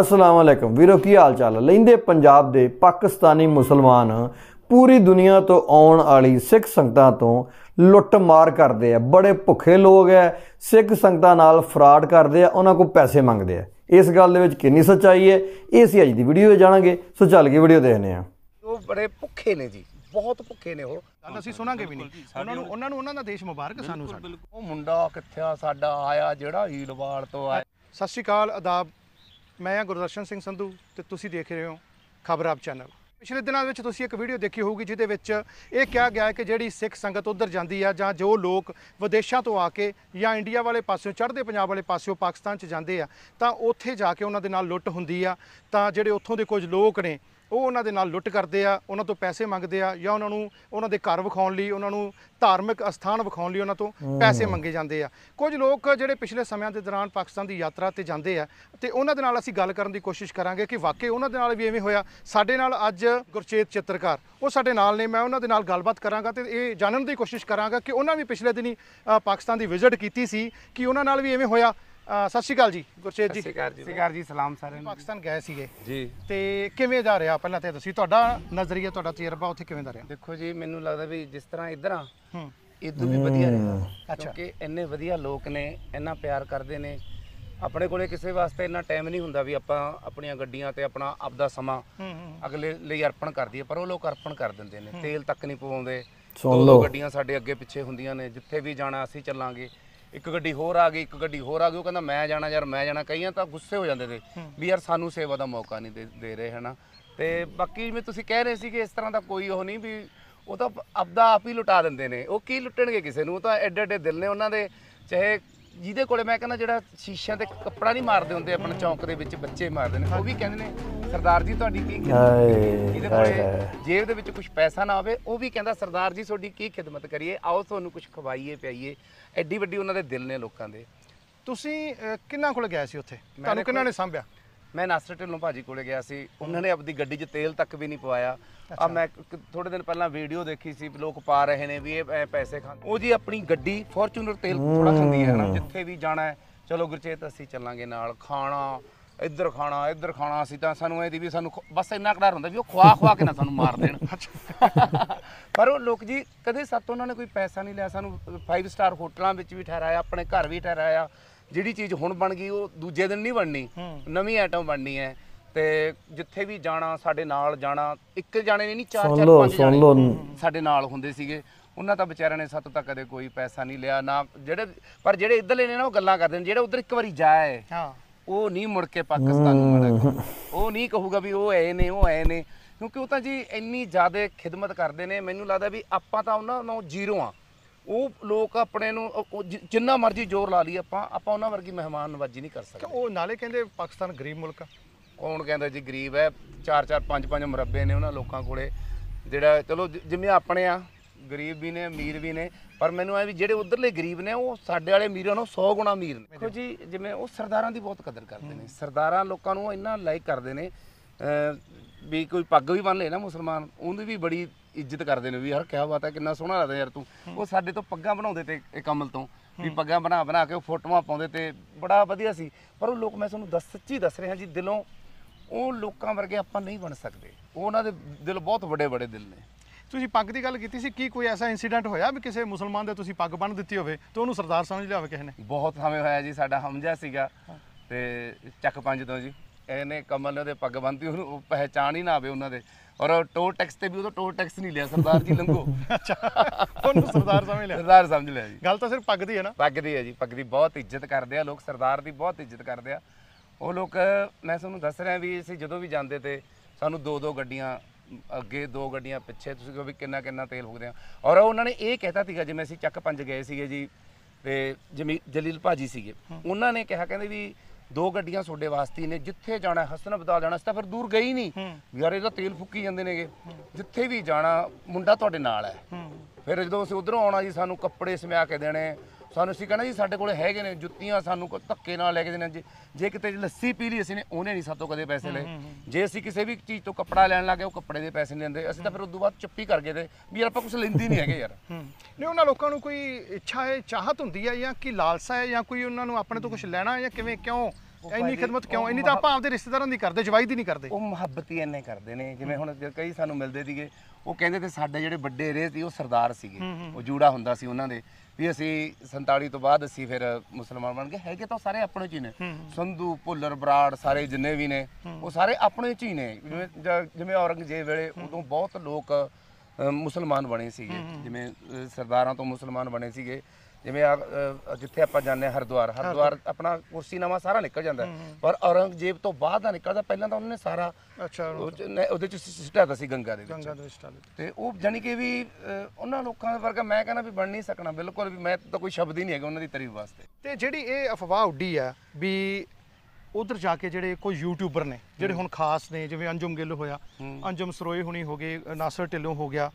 ਅਸਲਾਮ ਅਲੈਕਮ। ਵੀਰੋ ਕੀ ਹਾਲ ਚਾਲ ਹੈ ਲੈਂਦੇ ਪੰਜਾਬ ਦੇ ਪਾਕਿਸਤਾਨੀ ਮੁਸਲਮਾਨ ਪੂਰੀ ਦੁਨੀਆ ਤੋਂ ਆਉਣ ਵਾਲੀ ਸਿੱਖ ਸੰਗਤਾਂ ਤੋਂ ਲੁੱਟ ਮਾਰ ਕਰਦੇ ਆ। ਬੜੇ ਭੁੱਖੇ ਲੋਕ ਐ ਸਿੱਖ ਸੰਗਤਾਂ ਨਾਲ ਫਰਾਡ ਕਰਦੇ ਆ। ਉਹਨਾਂ ਕੋਲ ਪੈਸੇ ਮੰਗਦੇ ਆ। ਇਸ ਗੱਲ ਦੇ ਵਿੱਚ ਕਿੰਨੀ ਸੱਚਾਈ ਹੈ ਇਹ ਅਸੀਂ ਅੱਜ ਦੀ ਵੀਡੀਓ ਵਿੱਚ ਜਾਣਾਂਗੇ। ਸੋ ਚੱਲ ਕੇ ਵੀਡੀਓ ਦੇਖਦੇ ਹਾਂ। ਉਹ ਬੜੇ ਭੁੱਖੇ ਨੇ ਜੀ। ਬਹੁਤ ਭੁੱਖੇ ਨੇ ਉਹ। ਗੱਲ ਅਸੀਂ ਸੁਣਾਂਗੇ ਵੀ ਨਹੀਂ। ਉਹਨਾਂ ਨੂੰ ਉਹਨਾਂ ਨੂੰ ਉਹਨਾਂ ਦਾ ਦੇਸ਼ ਮੁਬਾਰਕ ਸਾਨੂੰ ਸਾਡਾ। ਉਹ ਮੁੰਡਾ ਕਿੱਥੇ ਆ? ਸਾਡਾ ਆਇਆ ਜਿਹੜਾ ਹੀਲਵਾਲ ਤੋਂ ਆਇਆ। ਸਤਿ ਸ਼੍ਰੀ ਅਕਾਲ ਆਦਾਬ ਮੈਂ ਹਾਂ ਗੁਰਦਰਸ਼ਨ ਸਿੰਘ ਸੰਧੂ ਤੇ ਤੁਸੀਂ ਦੇਖ ਰਹੇ ਹੋ ਖਬਰ ਆਪ ਚੈਨਲ। ਪਿਛਲੇ ਦਿਨਾਂ ਵਿੱਚ ਤੁਸੀਂ ਇੱਕ ਵੀਡੀਓ ਦੇਖੀ ਹੋਊਗੀ ਜਿਹਦੇ ਵਿੱਚ ਇਹ ਕਿਹਾ ਗਿਆ ਹੈ ਕਿ ਜਿਹੜੀ ਸਿੱਖ ਸੰਗਤ ਉਧਰ ਜਾਂਦੀ ਆ ਜਾਂ ਜੋ ਲੋਕ ਵਿਦੇਸ਼ਾਂ ਤੋਂ ਆ ਕੇ ਜਾਂ ਇੰਡੀਆ ਵਾਲੇ ਪਾਸਿਓਂ ਚੜ੍ਹਦੇ ਪੰਜਾਬ ਵਾਲੇ ਪਾਸਿਓਂ ਪਾਕਿਸਤਾਨ 'ਚ ਜਾਂਦੇ ਆ, ਤਾਂ ਉੱਥੇ ਜਾ ਕੇ ਉਹਨਾਂ ਦੇ ਨਾਲ ਲੁੱਟ ਹੁੰਦੀ ਆ, ਤਾਂ ਜਿਹੜੇ ਉੱਥੋਂ ਦੇ ਕੁਝ ਲੋਕ ਨੇ ਉਹ ਉਹਨਾਂ ਦੇ ਨਾਲ ਲੁੱਟ ਕਰਦੇ ਆ ਉਹਨਾਂ ਤੋਂ ਪੈਸੇ ਮੰਗਦੇ ਆ ਜਾਂ ਉਹਨਾਂ ਨੂੰ ਉਹਨਾਂ ਦੇ ਘਰ ਵਿਖਾਉਣ ਲਈ ਉਹਨਾਂ ਨੂੰ ਧਾਰਮਿਕ ਅਸਥਾਨ ਵਿਖਾਉਣ ਲਈ ਉਹਨਾਂ ਤੋਂ ਪੈਸੇ ਮੰਗੇ ਜਾਂਦੇ ਆ। ਕੁਝ ਲੋਕ ਜਿਹੜੇ ਪਿਛਲੇ ਸਮਿਆਂ ਦੇ ਦੌਰਾਨ ਪਾਕਿਸਤਾਨ ਦੀ ਯਾਤਰਾ ਤੇ ਜਾਂਦੇ ਆ ਤੇ ਉਹਨਾਂ ਦੇ ਨਾਲ ਅਸੀਂ ਗੱਲ ਕਰਨ ਦੀ ਕੋਸ਼ਿਸ਼ ਕਰਾਂਗੇ ਕਿ ਵਾਕਈ ਉਹਨਾਂ ਦੇ ਨਾਲ ਵੀ ਐਵੇਂ ਹੋਇਆ। ਸਾਡੇ ਨਾਲ ਅੱਜ ਗੁਰਚੇਤ ਚਿੱਤਰਕਾਰ ਉਹ ਸਾਡੇ ਨਾਲ ਨੇ ਮੈਂ ਉਹਨਾਂ ਦੇ ਨਾਲ ਗੱਲਬਾਤ ਕਰਾਂਗਾ ਤੇ ਇਹ ਜਾਣਨ ਦੀ ਕੋਸ਼ਿਸ਼ ਕਰਾਂਗਾ ਕਿ ਉਹਨਾਂ ਵੀ ਪਿਛਲੇ ਦਿਨੀ ਪਾਕਿਸਤਾਨ ਦੀ ਵਿਜ਼ਿਟ ਕੀਤੀ ਸੀ ਕਿ ਉਹਨਾਂ ਨਾਲ ਵੀ ਐਵੇਂ ਹੋਇਆ। ਸਤਿ ਸ਼੍ਰੀ ਅਕਾਲ ਜੀ ਗੁਰਚੇਤ ਜੀ। ਸਿਕਾਰ ਜੀ। ਸਲਾਮ ਸਾਰਿਆਂ ਨੂੰ। ਪਾਕਿਸਤਾਨ ਗਏ ਸੀਗੇ। ਜੀ। ਤੇ ਕਿਵੇਂ ਦਾ ਰਿਹਾ ਪਹਿਲਾਂ ਤੇ ਤੁਸੀਂ? ਤੁਹਾਡਾ ਨਜ਼ਰੀਆ ਤੁਹਾਡਾ ਤਜਰਬਾ ਉੱਥੇ ਕਿਵੇਂ ਦਾ ਰਿਹਾ? ਦੇਖੋ ਜੀ ਮੈਨੂੰ ਲੱਗਦਾ ਵੀ ਜਿਸ ਤਰ੍ਹਾਂ ਇੱਧਰ ਆ ਹੂੰ। ਇਦੋਂ ਵੀ ਵਧੀਆ ਰਿਹਾ। ਅੱਛਾ। ਕਿਉਂਕਿ ਇੰਨੇ ਵਧੀਆ ਲੋਕ ਨੇ ਇੰਨਾ ਪਿਆਰ ਕਰਦੇ ਨੇ। ਆਪਣੇ ਕੋਲੇ ਕਿਸੇ ਵਾਸਤੇ ਇੰਨਾ ਟਾਈਮ ਨਹੀਂ ਹੁੰਦਾ ਵੀ ਆਪਾਂ ਆਪਣੀਆਂ ਗੱਡੀਆਂ ਤੇ ਆਪਣਾ ਆਪਦਾ ਸਮਾਂ ਹੂੰ ਹੂੰ। ਅਗਲੇ ਲਈ ਅਰਪਣ ਕਰ ਦਈਏ ਪਰ ਉਹ ਲੋਕ ਅਰਪਣ ਕਰ ਦਿੰਦੇ ਨੇ। ਤੇਲ ਤੱਕ ਨਹੀਂ ਪਵਾਉਂਦੇ। ਸੁਣ ਦੋ। ਗੱਡੀਆਂ ਸਾਡੇ ਅੱਗੇ ਪਿੱਛੇ ਹੁੰਦੀਆਂ ਨੇ। ਜਿੱਥੇ ਵੀ ਜਾਣਾ ਅਸੀਂ ਚੱਲਾਂਗੇ। ਇੱਕ ਗੱਡੀ ਹੋਰ ਆ ਗਈ ਇੱਕ ਗੱਡੀ ਹੋਰ ਆ ਗਈ ਉਹ ਕਹਿੰਦਾ ਮੈਂ ਜਾਣਾ ਯਾਰ ਮੈਂ ਜਾਣਾ ਕਈਆਂ ਤਾਂ ਗੁੱਸੇ ਹੋ ਜਾਂਦੇ ਤੇ ਵੀ ਯਾਰ ਸਾਨੂੰ ਸੇਵਾ ਦਾ ਮੌਕਾ ਨਹੀਂ ਦੇ- ਦੇ ਰਹੇ ਹਨਾ। ਤੇ ਬਾਕੀ ਜਿਵੇਂ ਤੁਸੀਂ ਕਹਿ ਰਹੇ ਸੀ ਕਿ ਇਸ ਤਰ੍ਹਾਂ ਦਾ ਕੋਈ ਉਹ ਨਹੀਂ ਵੀ ਉਹ ਤਾਂ ਆਪਦਾ ਆਪ ਹੀ ਲੁਟਾ ਦਿੰਦੇ ਨੇ ਉਹ ਕੀ ਲੁੱਟਣਗੇ ਕਿਸੇ ਨੂੰ? ਉਹ ਤਾਂ ਐਡੇ ਐਡੇ ਦਿਲ ਨੇ ਉਹਨਾਂ ਦੇ ਚਾਹੇ ਜਿਹਦੇ ਕੋਲੇ ਮੈਂ ਕਹਿੰਦਾ ਜਿਹੜਾ ਸ਼ੀਸ਼ਿਆਂ ਤੇ ਕੱਪੜਾ ਨਹੀਂ ਮਾਰਦੇ ਹੁੰਦੇ ਆਪਣੇ ਚੌਂਕ ਦੇ ਵਿੱਚ ਬੱਚੇ ਮਾਰਦੇ ਨੇ ਉਹ ਵੀ ਕਹਿੰਦੇ ਨੇ ਸਰਦਾਰ ਜੀ ਤੁਹਾਡੀ ਕੀ ਖਿਦਮਤ? ਹਾਏ ਹਾਏ ਕੋਲੇ ਹਾਏ। ਜੇਬ ਦੇ ਵਿੱਚ ਕੁਝ ਪੈਸਾ ਨਾ ਹੋਵੇ ਉਹ ਵੀ ਕਹਿੰਦਾ ਸਰਦਾਰ ਜੀ ਤੁਹਾਡੀ ਕੀ ਖਿਦਮਤ ਕਰੀਏ? ਆਓ ਤੁਹਾਨੂੰ ਕੁਝ ਖਵਾਈਏ ਪਿਆਈਏ। ਐਡੀ ਵੱਡੀ ਉਹਨਾਂ ਦੇ ਦਿਲ ਨੇ ਲੋਕਾਂ ਦੇ। ਤੁਸੀਂ ਅਹ, ਕਿੰਨਾ ਕੋਲ ਗਏ ਸੀ ਉੱਥੇ? ਤੁਹਾਨੂੰ ਕਿੰਨਾ ਨੇ ਸਾਂਭਿਆ? ਮੈਂ ਨਾਸਰ ਢਿੱਲੋਂ ਭਾਜੀ ਕੋਲੇ ਗਿਆ ਸੀ। ਉਹਨਾਂ ਨੇ ਆਪਦੀ ਗੱਡੀ 'ਚ ਤੇਲ ਤੱਕ ਵੀ ਨਹੀਂ ਪਵਾਇਆ। ਆ ਮੈਂ ਥੋੜੇ ਦਿਨ ਪਹਿਲਾਂ ਵੀਡੀਓ ਦੇਖੀ ਸੀ ਵੀ ਲੋਕ ਪਾ ਰਹੇ ਨੇ ਵੀ ਇਹ ਐ ਪੈਸੇ ਖਾਂਦੇ ਉਹ ਜੀ ਆਪਣੀ ਗੱਡੀ ਫੋਰਚੂਨਰ ਤੇਲ ਥੋੜਾ ਖਾਂਦੀ ਹੈ ਨਾ ਜਿੱਥੇ ਵੀ ਜਾਣਾ ਹੈ ਚਲੋ ਗੁਰਚੇਤ ਅਸੀਂ ਚੱਲਾਂਗੇ ਨਾਲ। ਖਾਣਾ ਇੱਧਰ ਖਾਣਾ ਇੱਧਰ ਖਾਣਾ ਅਸੀਂ ਤਾਂ ਸਾਨੂੰ ਇਹਦੀ ਵੀ ਸਾਨੂੰ ਖ- ਬਸ ਇੰਨਾ ਕਢਾਰ ਹੁੰਦਾ ਵੀ ਉਹ ਖਵਾ ਖਵਾ ਕੇ ਨਾ ਸਾਨੂੰ ਮਾਰ ਦੇਣ। ਪਰ ਉਹ ਲੋਕ ਜੀ ਕਦੇ ਸਾਤੋਂ ਉਹਨਾਂ ਨੇ ਕੋਈ ਪੈਸਾ ਨਹੀਂ ਲਿਆ ਸਾਨੂੰ 5 ਸਟਾਰ ਹੋਟਲਾਂ ਵਿੱਚ ਵੀ ਠਹਿਰਾਇਆ ਆਪਣੇ ਘਰ ਵੀ ਠਹਿਰਾਇਆ। ਜਿਹੜੀ ਚੀਜ਼ ਹੁਣ ਬਣ ਗਈ ਉਹ ਦੂਜੇ ਦਿਨ ਨਹੀਂ ਬਣਨੀ। ਨਵੀਂ ਆਈਟਮ ਬਣਨੀ ਹੈ। ਤੇ ਜਿੱਥੇ ਵੀ ਜਾਣਾ ਸਾਡੇ ਨਾਲ ਜਾਣਾ ਇੱਕ ਜਾਣੇ ਨੇ ਨਹੀਂ ਚਾਰ ਸੁਣ ਚਾਰ ਲਓ, ਪੰਜ ਸੁਣ ਜਾਣੇ ਲਓ। ਸਾਡੇ ਨਾਲ ਹੁੰਦੇ ਸੀਗੇ। ਉਹਨਾਂ ਤਾਂ ਵਿਚਾਰਿਆਂ ਨੇ ਸਾਤੋਂ ਤਾਂ ਕਦੇ ਕੋਈ ਪੈਸਾ ਨਹੀਂ ਲਿਆ ਨਾ ਜਿਹੜੇ ਪਰ ਜਿਹੜੇ ਇੱਧਰਲੇ ਨੇ ਨਾ ਉਹ ਗੱਲਾਂ ਕਰਦੇ ਨੇ ਜਿਹੜੇ ਉਧਰ ਇੱਕ ਵਾਰੀ ਜਾਏ। ਹਾਂ। ਉਹ ਨਹੀਂ ਮੁੜ ਕੇ ਪਾਕਿਸਤਾਨ ਨੂੰ ਮੁੜੇਗਾ ਉਹ ਨਹੀਂ ਕਹੂਗਾ ਵੀ ਉਹ ਐ ਨੇ ਉਹ ਐ ਨੇ। ਕਿਉਂਕਿ ਉਹ ਤਾਂ ਜੀ ਇੰਨੀ ਜ਼ਿਆਦਾ ਖਿਦਮਤ ਕਰਦੇ ਨੇ ਮੈਨੂੰ ਲੱਗਦਾ ਵੀ ਆਪਾਂ ਤਾਂ ਉਹਨਾਂ ਨੂੰ ਜ਼ੀਰੋ ਆ। ਉਹ ਲੋਕ ਆਪਣੇ ਨੂੰ ਉਹ- ਉਹ ਜਿ- ਜਿੰਨਾ ਮਰਜ਼ੀ ਜ਼ੋਰ ਲਾ ਲਈ ਆਪਾਂ ਆਪਾਂ ਉਹਨਾਂ ਵਰਗੀ ਮਹਿਮਾਨ ਨਵਾਜੀ ਨਹੀਂ ਕਰ ਕਿ ਸਕਦੇ। ਉਹ ਨਾਲੇ ਕਹਿੰਦੇ ਪਾਕਿਸਤਾਨ ਗਰੀਬ ਮੁਲਕ ਆ। ਕੌਣ ਕਹਿੰਦਾ ਜੀ ਗਰੀਬ ਹੈ? ਚਾਰ ਚਾਰ ਪੰਜ ਪੰਜ ਮੁਰੱਬੇ ਨੇ ਉਹਨਾਂ ਲੋਕਾਂ ਕੋਲੇ ਜਿਹੜਾ ਚਲੋ ਜਿ- ਜਿਵੇਂ ਆਪਣੇ ਆ ਗਰੀਬ ਵੀ ਨੇ ਅਮੀਰ ਵੀ ਨੇ ਪਰ ਮੈਨੂੰ ਐ ਵੀ ਜਿਹੜੇ ਉਧਰਲੇ ਗਰੀਬ ਨੇ ਉਹ ਸਾਡੇ ਵਾਲੇ ਅਮੀਰਾਂ ਨੂੰ 100 ਗੁਣਾ ਅਮੀਰ ਨੇ। ਦੇਖੋ ਜੀ ਜਿਵੇਂ ਉਹ ਸਰਦਾਰਾਂ ਦੀ ਬਹੁਤ ਕਦਰ ਕਰਦੇ ਨੇ। ਸਰਦਾਰਾਂ ਲੋਕਾਂ ਨੂੰ ਇੰਨਾ ਲਾਈਕ ਕਰਦੇ ਨੇ ਵੀ ਕੋਈ ਪੱਗ ਵੀ ਬੰਨ ਲੇ ਨਾ ਮੁਸਲਮਾਨ ਉਹਦੀ ਵੀ ਬੜੀ ਇੱਜ਼ਤ ਕਰਦੇ ਨੇ ਵੀ ਯਾਰ ਕਿਆ ਬਾਤ ਹੈ ਕਿੰਨਾ ਸੋਹਣਾ ਲੱਗਦਾ ਯਾਰ ਤੂੰ। ਉਹ ਸਾਡੇ ਤੋਂ ਪੱਗਾਂ ਬਣਾਉਂਦੇ ਤੇ ਇਹ ਕਮਲ ਤੋਂ ਵੀ ਪੱਗਾਂ ਬਣਾ ਬਣਾ ਕੇ ਉਹ ਫੋਟੋਆਂ ਪਾਉਂਦੇ ਤੇ ਬੜਾ ਵਧੀਆ ਸੀ। ਪਰ ਉਹ ਲੋਕ ਮੈਂ ਤੁਹਾਨੂੰ ਦੱਸ ਸੱਚੀ ਦੱਸ ਰਿਹਾ ਜੀ ਦਿਲੋਂ ਉਹ ਲੋਕਾਂ ਵਰਗੇ ਆਪਾਂ ਨਹੀਂ ਬਣ ਸਕਦੇ। ਉਹ ਉਹਨਾਂ ਦੇ ਦਿਲ ਬਹੁਤ ਵੱਡੇ ਵੱਡੇ ਦਿਲ ਨੇ। ਤੁਸੀਂ ਪੱਗ ਦੀ ਗੱਲ ਕੀਤੀ ਸੀ ਕੀ ਕੋਈ ਐਸਾ ਇਨਸੀਡੈਂਟ ਹੋਇਆ ਵੀ ਕਿਸੇ ਮੁਸਲਮਾਨ ਦੇ ਤੁਸੀਂ ਪੱਗ ਬੰਨ ਦਿੱਤੀ ਹੋਵੇ ਤੇ ਉਹਨੂੰ ਸਰਦਾਰ ਸਮਝ ਲਿਆ ਹੋਵੇ ਕਿਸੇ ਨੇ? ਬਹੁਤ ਸਮੇਂ ਹੋਇਆ ਜੀ ਸਾਡਾ ਹਮਜਾ ਸੀਗਾ ਤੇ ਚੱਕ ਪੰਜ ਤੋਂ ਜੀ। ਇਹਨੇ ਕਮਲ ਨੇ ਉਹਦੇ ਪੱਗ ਬੰਨਤੀ ਉਹਨੂੰ ਉਹ ਪਹਿਚਾਣ ਹੀ ਨਾ ਆਵੇ ਉਹਨਾਂ ਦੇ। ਔਰ ਉਹ ਟੋਲ ਟੈਕਸ ਤੇ ਵੀ ਉਹਦਾ ਟੋਲ ਟੈਕਸ ਨਹੀਂ ਲਿਆ ਸਰਦਾਰ ਜੀ ਲੰਘੋ। ਉਹਨੂੰ ਸਰਦਾਰ ਸਮਝ ਲਿਆ। ਸਰਦਾਰ ਸਮਝ ਲਿਆ ਜੀ। ਗੱਲ ਤਾਂ ਸਿਰਫ ਪੱਗ ਦੀ ਹੈ ਨਾ? ਪੱਗ ਦੀ ਹੈ ਜੀ ਪੱਗ ਦੀ ਬਹੁਤ ਇੱਜ਼ਤ ਕਰਦੇ ਆ ਲੋਕ ਸਰਦਾਰ ਦੀ ਬਹੁਤ ਇੱਜ਼ਤ ਕਰਦੇ ਆ। ਉਹ ਲੋਕ ਮੈਂ ਤੁਹਾਨੂੰ ਦੱਸ ਰਿਹਾ ਵੀ ਅਸੀਂ ਜਦੋਂ ਵੀ ਜਾਂਦੇ ਤੇ ਸਾਨੂੰ ਦੋ ਦੋ ਗੱਡੀਆਂ ਅੱਗੇ ਦੋ ਗੱਡੀਆਂ ਪਿੱਛੇ ਤੁਸੀਂ ਕਹੋ ਵੀ ਕਿੰਨਾ ਕਿੰਨਾ ਤੇਲ ਫੂਕਦੇ ਆ। ਔਰ ਉਹਨਾਂ ਨੇ ਇਹ ਕਹਿਤਾ ਸੀਗਾ ਜਿਵੇਂ ਅਸੀਂ ਚੱਕ ਪੰਜ ਗਏ ਸੀਗੇ ਜੀ ਤੇ ਜਮੀ ਜਲੀਲ ਭਾਜੀ ਸੀਗੇ ਉਹਨਾਂ ਨੇ ਕਿਹਾ ਕਹਿੰਦੇ ਵੀ ਦੋ ਗੱਡੀਆਂ ਤੁਹਾਡੇ ਵਾਸਤੇ ਨੇ ਜਿੱਥੇ ਜਾਣਾ ਹਸਨ ਅਬਦਾਲ ਜਾਣਾ ਸੀ ਤਾਂ ਫਿਰ ਦੂਰ ਗਈ ਨਹੀਂ। ਯਾਰ ਇਹਦਾ ਤੇਲ ਫੁੱਕੀ ਜਾਂਦੇ ਨੇਗੇ। ਜਿੱਥੇ ਵੀ ਜਾਣਾ ਮੁੰਡਾ ਤੁਹਾਡੇ ਨਾਲ ਹੈ। ਫਿਰ ਜਦੋਂ ਅਸੀਂ ਉਧਰੋਂ ਆਉਣਾ ਜੀ ਸਾਨੂੰ ਕੱਪੜੇ ਸਮਿਆ ਕੇ ਦੇਣੇ ਸਾਨੂੰ ਅਸੀਂ ਕਹਿਣਾ ਜੀ ਸਾਡੇ ਕੋਲੇ ਹੈਗੇ ਨੇ ਜੁੱਤੀਆਂ ਸਾਨੂੰ ਕੋਈ ਧੱਕੇ ਨਾਲ ਲੈ ਕੇ ਦੇਣੇ ਜੇ। ਜੇ ਕਿਤੇ ਲੱਸੀ ਪੀ ਲਈ ਅਸੀਂ ਨੇ ਉਹਨੇ ਨਹੀਂ ਸਾਤੋਂ ਕਦੇ ਪੈਸੇ ਲਏ। ਜੇ ਅਸੀਂ ਕਿਸੇ ਵੀ ਚੀਜ਼ ਤੋਂ ਕੱਪੜਾ ਲੈਣ ਲੱਗੇ ਉਹ ਕੱਪੜੇ ਦੇ ਪੈਸੇ ਨਹੀਂ ਲੈਂਦੇ ਅਸੀਂ ਤਾਂ ਫਿਰ ਉਦੋਂ ਬਾਅਦ ਚੁੱਪੀ ਕਰ ਗਏ ਤੇ ਵੀ ਯਾਰ ਆਪਾਂ ਕੁਝ ਲੈਂਦੇ ਨਹੀਂ ਹੈਗੇ ਯਾਰ। ਨਹੀਂ ਉਹਨਾਂ ਲੋਕਾਂ ਨੂੰ ਕੋਈ ਇੱਛਾ ਹੈ ਚਾਹਤ ਹੁੰਦੀ ਹੈ ਜਾਂ ਕੀ ਲਾਲਸਾ ਹੈ ਜਾਂ ਕੋਈ ਉਹਨਾਂ ਨੂੰ ਆਪਣੇ ਤੋਂ ਕੁਝ ਲੈਣਾ ਹੈ ਜਾਂ ਕਿਵੇਂ ਕਿਉਂ ਇੰਨੀ ਖਿਦਮਤ ਕਿਉਂ? ਇੰਨੀ ਤਾਂ ਆਪਾਂ ਆਪਦੇ ਰਿਸ਼ਤੇਦਾਰਾਂ ਦੀ ਕਰਦੇ ਜਵਾਈ ਦੀ ਨਹੀਂ ਕਰਦੇ। ਉਹ ਮੁਹੱਬਤ ਹੀ ਇੰਨੇ ਕਰਦੇ ਨੇ ਜਿਵੇਂ ਹੁਣ ਕਈ ਸਾਨੂੰ ਮਿਲਦੇ ਸੀਗੇ ਉਹ ਕਹਿੰਦੇ ਤੇ ਸਾਡੇ ਜਿਹੜੇ ਵੱਡੇ ਰੇ ਸੀ ਉਹ ਸਰਦਾਰ ਸੀਗੇ। ਉਹ ਜੂੜਾ ਹੁੰਦਾ ਸੀ ਉਹਨਾਂ ਦੇ ਵੀ ਅਸੀਂ 47 ਤੋਂ ਬਾਅਦ ਅਸੀਂ ਫਿਰ ਮੁਸਲਮਾਨ ਬਣ ਗਏ। ਹੈਗੇ ਤਾਂ ਸਾਰੇ ਆਪਣੇ ਚ ਹੀ ਨੇ। ਸੰਧੂ ਭੁੱਲਰ ਬਰਾੜ ਸਾਰੇ ਜਿੰਨੇ ਵੀ ਨੇ ਉਹ ਸਾਰੇ ਆਪਣੇ ਚ ਹੀ ਨੇ। ਜਿਵੇਂ ਔਰੰਗਜ਼ੇਬ ਵੇਲੇ ਉਦੋਂ ਬਹੁਤ ਲੋਕ ਮੁਸਲਮਾਨ ਬਣੇ ਸੀਗੇ। ਜਿਵੇਂ ਸਰਦਾਰਾਂ ਤੋਂ ਮੁਸਲਮਾਨ ਬਣੇ ਸੀਗੇ। ਜਿਵੇਂ ਆ, ਅ, ਜਿੱਥੇ ਆਪਾਂ ਜਾਂਦੇ ਹਾਂ ਹਰਿਦੁਆਰ। ਹਰਿਦੁਆਰ। ਆਪਣਾ ਕੁਰਸੀਨਾਮਾ ਸਾਰਾ ਨਿਕਲ ਜਾਂਦਾ। ਹੈ। ਪਰ ਔਰੰਗਜ਼ੇਬ ਤੋਂ ਬਾਅਦ ਦਾ ਨਿਕਲਦਾ ਪਹਿਲਾਂ ਤਾਂ ਉਹਨੇ ਸਾਰਾ ਅੱਛਾ ਉਹ 'ਚ ਨੇ- ਉਹਦੇ ਚ ਸਿੱਟਿਆ ਸੀ ਗੰਗਾ ਦੇ ਵਿੱਚ। ਗੰਗਾ ਦੇ ਵਿੱਚ ਟਾਲੇ। ਤੇ ਉਹ ਜਾਨੀ ਕਿ ਵੀ ਅ, ਉਹਨਾਂ ਲੋਕਾਂ ਦੇ ਵਰਗਾ ਮੈਂ ਕਹਿੰਦਾ ਵੀ ਬਣ ਨਹੀਂ ਸਕਣਾ। ਬਿਲਕੁਲ ਵੀ ਮੈਂ ਤਾਂ ਕੋਈ ਸ਼ਬਦ ਹੀ ਨਹੀਂ ਹੈਗਾ ਉਹਨਾਂ ਦੀ ਤਾਰੀਫ ਵਾਸਤੇ। ਤੇ ਜਿਹੜੀ ਇਹ ਅਫਵਾਹ ਉੱਡੀ ਆ ਵੀ ਉਧਰ ਜਾ ਕੇ ਜਿਹੜੇ ਕੋਈ ਯੂਟਿਊਬਰ ਨੇ ਜਿਹੜੇ ਹੁਣ ਖਾਸ ਨੇ ਜਿਵੇਂ ਅੰਜੁਮ ਗਿੱਲ ਹੋਇਆ ਅੰਜੁਮ ਸਰੋਏ ਹੁਣੀ ਹੋ ਗਏ ਨਾਸਰ ਢਿੱਲੋਂ ਹੋ ਗਿਆ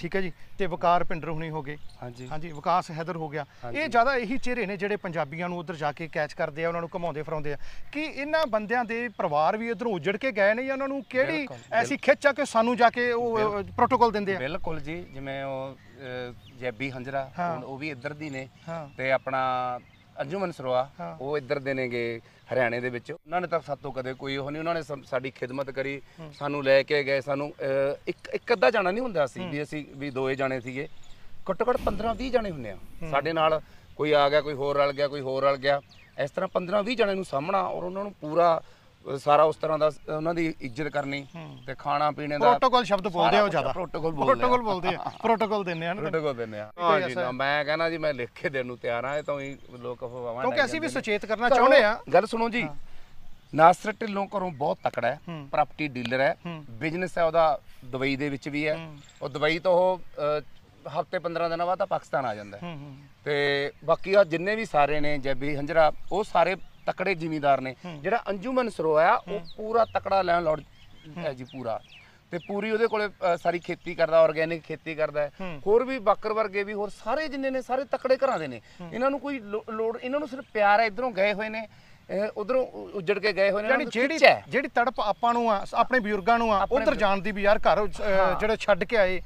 ਠੀਕ ਹੈ ਜੀ? ਤੇ ਵਕਾਰ ਪਿੰਡਰ ਹੁਣੀ ਹੋ ਗਏ। ਹਾਂਜੀ। ਹਾਂਜੀ ਵਿਕਾਸ ਹੈਦਰ ਹੋ ਗਿਆ। ਇਹ ਜ਼ਿਆਦਾ ਇਹੀ ਚਿਹਰੇ ਨੇ ਜਿਹੜੇ ਪੰਜਾਬੀਆਂ ਨੂੰ ਉਧਰ ਜਾ ਕੇ ਕੈਚ ਕਰਦੇ ਆ ਉਹਨਾਂ ਨੂੰ ਘਮਾਉਂਦੇ ਫਿਰਾਉਂਦੇ ਆ। ਕਿ ਇਹਨਾਂ ਬੰਦਿਆਂ ਦੇ ਪਰਿਵਾਰ ਵੀ ਇਧਰੋਂ ਉਜੜ ਕੇ ਗਏ ਨੇ ਜਾਂ ਉਹਨਾਂ ਨੂੰ ਕਿਹੜੀ ਐਸੀ ਖਿੱਚ ਆ ਕਿ ਸਾਨੂੰ ਜਾ ਕੇ ਉਹ ਪ੍ਰੋਟੋਕਾਲ ਦਿੰਦੇ ਆ? ਬਿਲਕੁਲ ਜੀ ਜਿਵੇਂ ਉਹ ਜੈਬੀ ਹੰਜਰਾ ਉਹ ਵੀ ਇੱਧਰ ਦੀ ਨੇ। ਤੇ ਆਪਣਾ ਅੰਜੁਮਨ ਸਰੋਆ ਹਾਂ। ਉਹ ਇੱਧਰ ਦੇ ਨੇਗੇ ਹਰਿਆਣੇ ਦੇ ਵਿੱਚ। ਉਹਨਾਂ ਨੇ ਤਾਂ ਸਾਤੋਂ ਕਦੇ ਕੋਈ ਉਹ ਨਹੀਂ ਉਹਨਾਂ ਨੇ ਸਾਡੀ ਖਿਦਮਤ ਕਰੀ ਸਾਨੂੰ ਲੈ ਕੇ ਗਏ ਸਾਨੂੰ ਇੱਕ ਇੱਕ ਅੱਧਾ ਜਾਣਾ ਨਹੀਂ ਹੁੰਦਾ ਸੀ ਵੀ ਅਸੀਂ ਵੀ ਦੋਏ ਜਾਣੇ ਸੀਗੇ। ਘੱਟੋ ਘੱਟ 15 20 ਜਾਣੇ ਹੁੰਨੇ ਆ। ਸਾਡੇ ਨਾਲ ਕੋਈ ਆ ਗਿਆ ਕੋਈ ਹੋਰ ਰਲ ਗਿਆ ਕੋਈ ਹੋਰ ਰਲ ਗਿਆ। ਇਸ ਤਰ੍ਹਾਂ 15 20 ਜਾਣੇ ਨੂੰ ਸਾਹਮਣਾ ਔਰ ਉਹਨਾਂ ਨੂੰ ਪੂਰਾ ਸਾਰਾ ਉਸ ਤਰ੍ਹਾਂ ਦਾ ਉਹਨਾਂ ਦੀ ਇੱਜ਼ਤ ਕਰਨੀ ਤੇ ਖਾਣਾ ਪੀਣੇ ਦਾ ਪ੍ਰੋਟੋਕਾਲ ਸ਼ਬਦ ਬੋਲਦੇ ਉਹ ਜ਼ਿਆਦਾ। ਪ੍ਰੋਟੋਕਾਲ ਬੋਲਦੇ ਪ੍ਰੋਟੋਕਾਲ ਬੋਲਦੇ ਆ। ਪ੍ਰੋਟੋਕਾਲ ਦਿੰਦੇ ਆ ਪ੍ਰੋਟੋਕਾਲ ਦਿੰਦੇ ਆ। ਹਾਂ ਜੀ ਮੈਂ ਕਹਿੰਦਾ ਜੀ ਮੈਂ ਲਿਖ ਕੇ ਦੇਣ ਨੂੰ ਤਿਆਰ ਆ ਇਹ ਤਾਂ ਹੀ ਲੋਕ ਅਫਵਾਹਾਂ ਕਿਉਂਕਿ ਅਸੀਂ ਵੀ। ਸੁਚੇਤ ਕਰਨਾ ਚਾਹੁੰਦੇ ਆ। ਗੱਲ ਸੁਣੋ ਜੀ। ਨਾਸਰ ਢਿੱਲੋਂ ਘਰੋਂ ਬਹੁਤ ਤਕੜਾ ਹੈ ਹੂੰ। ਪ੍ਰਾਪਰਟੀ ਡੀਲਰ ਹੈ ਹੂੰ। ਬਿਜ਼ਨਸ ਹੈ ਉਹਦਾ ਦੁਬਈ ਦੇ ਵਿੱਚ ਵੀ ਹੈ। ਉਹ ਦੁਬਈ ਤੋਂ ਉਹ ਹਫ਼ਤੇ 15 ਦਿਨਾਂ ਬਾਅਦ ਤਾਂ ਪਾਕਿਸਤਾਨ ਆ ਜਾਂਦਾ ਹੈ। ਹੂੰ ਹੂੰ। ਤੇ ਬਾਕੀ ਆ ਜਿੰਨੇ ਵੀ ਸਾਰੇ ਨੇ ਜੈਬੀ ਹੰਜਰਾ ਉਹ ਸਾਰੇ ਤਕੜੇ ਜ਼ਿਮੀਂਦਾਰ ਨੇ। ਜਿਹੜਾ ਅੰਜੂਮਨ ਸਰੋਆ ਉਹ ਪੂਰਾ ਤਕੜਾ ਲੈਣ ਲੋੜ ਹੈ। ਜੀ ਪੂਰਾ। ਤੇ ਪੂਰੀ ਉਹਦੇ ਕੋਲੇ ਸਾਰੀ ਖੇਤੀ ਕਰਦਾ ਆਰਗੇਨਿਕ ਖੇਤੀ ਕਰਦਾ। ਹੋਰ ਵੀ ਬਾਕਰ ਵਰਗੇ ਵੀ ਹੋਰ ਸਾਰੇ ਜਿੰਨੇ ਨੇ ਸਾਰੇ ਤਕੜੇ ਘਰਾਂ ਦੇ ਨੇ। ਇਹਨਾਂ ਨੂੰ ਕੋਈ ਲੋੜ ਇਹਨਾਂ ਨੂੰ ਸਿਰਫ ਪਿਆਰ ਹੈ ਇਧਰੋਂ ਗਏ ਹੋਏ ਨੇ। ਉਧਰੋਂ ਉੱਜੜ ਕੇ ਗਏ ਹੋਏ ਨੇ ਯਾਨੀ ਜਿਹੜੀ। ਜਿਹੜੀ ਤੜਪ ਆਪਾਂ ਨੂੰ ਆ ਆਪਣੇ ਬਜ਼ੁਰਗਾਂ ਨੂੰ ਆ ਉਧਰ ਜਾਣ ਦੀ ਵੀ ਯਾਰ ਘਰ ਜਿਹੜੇ ਛੱਡ ਕੇ ਆਏ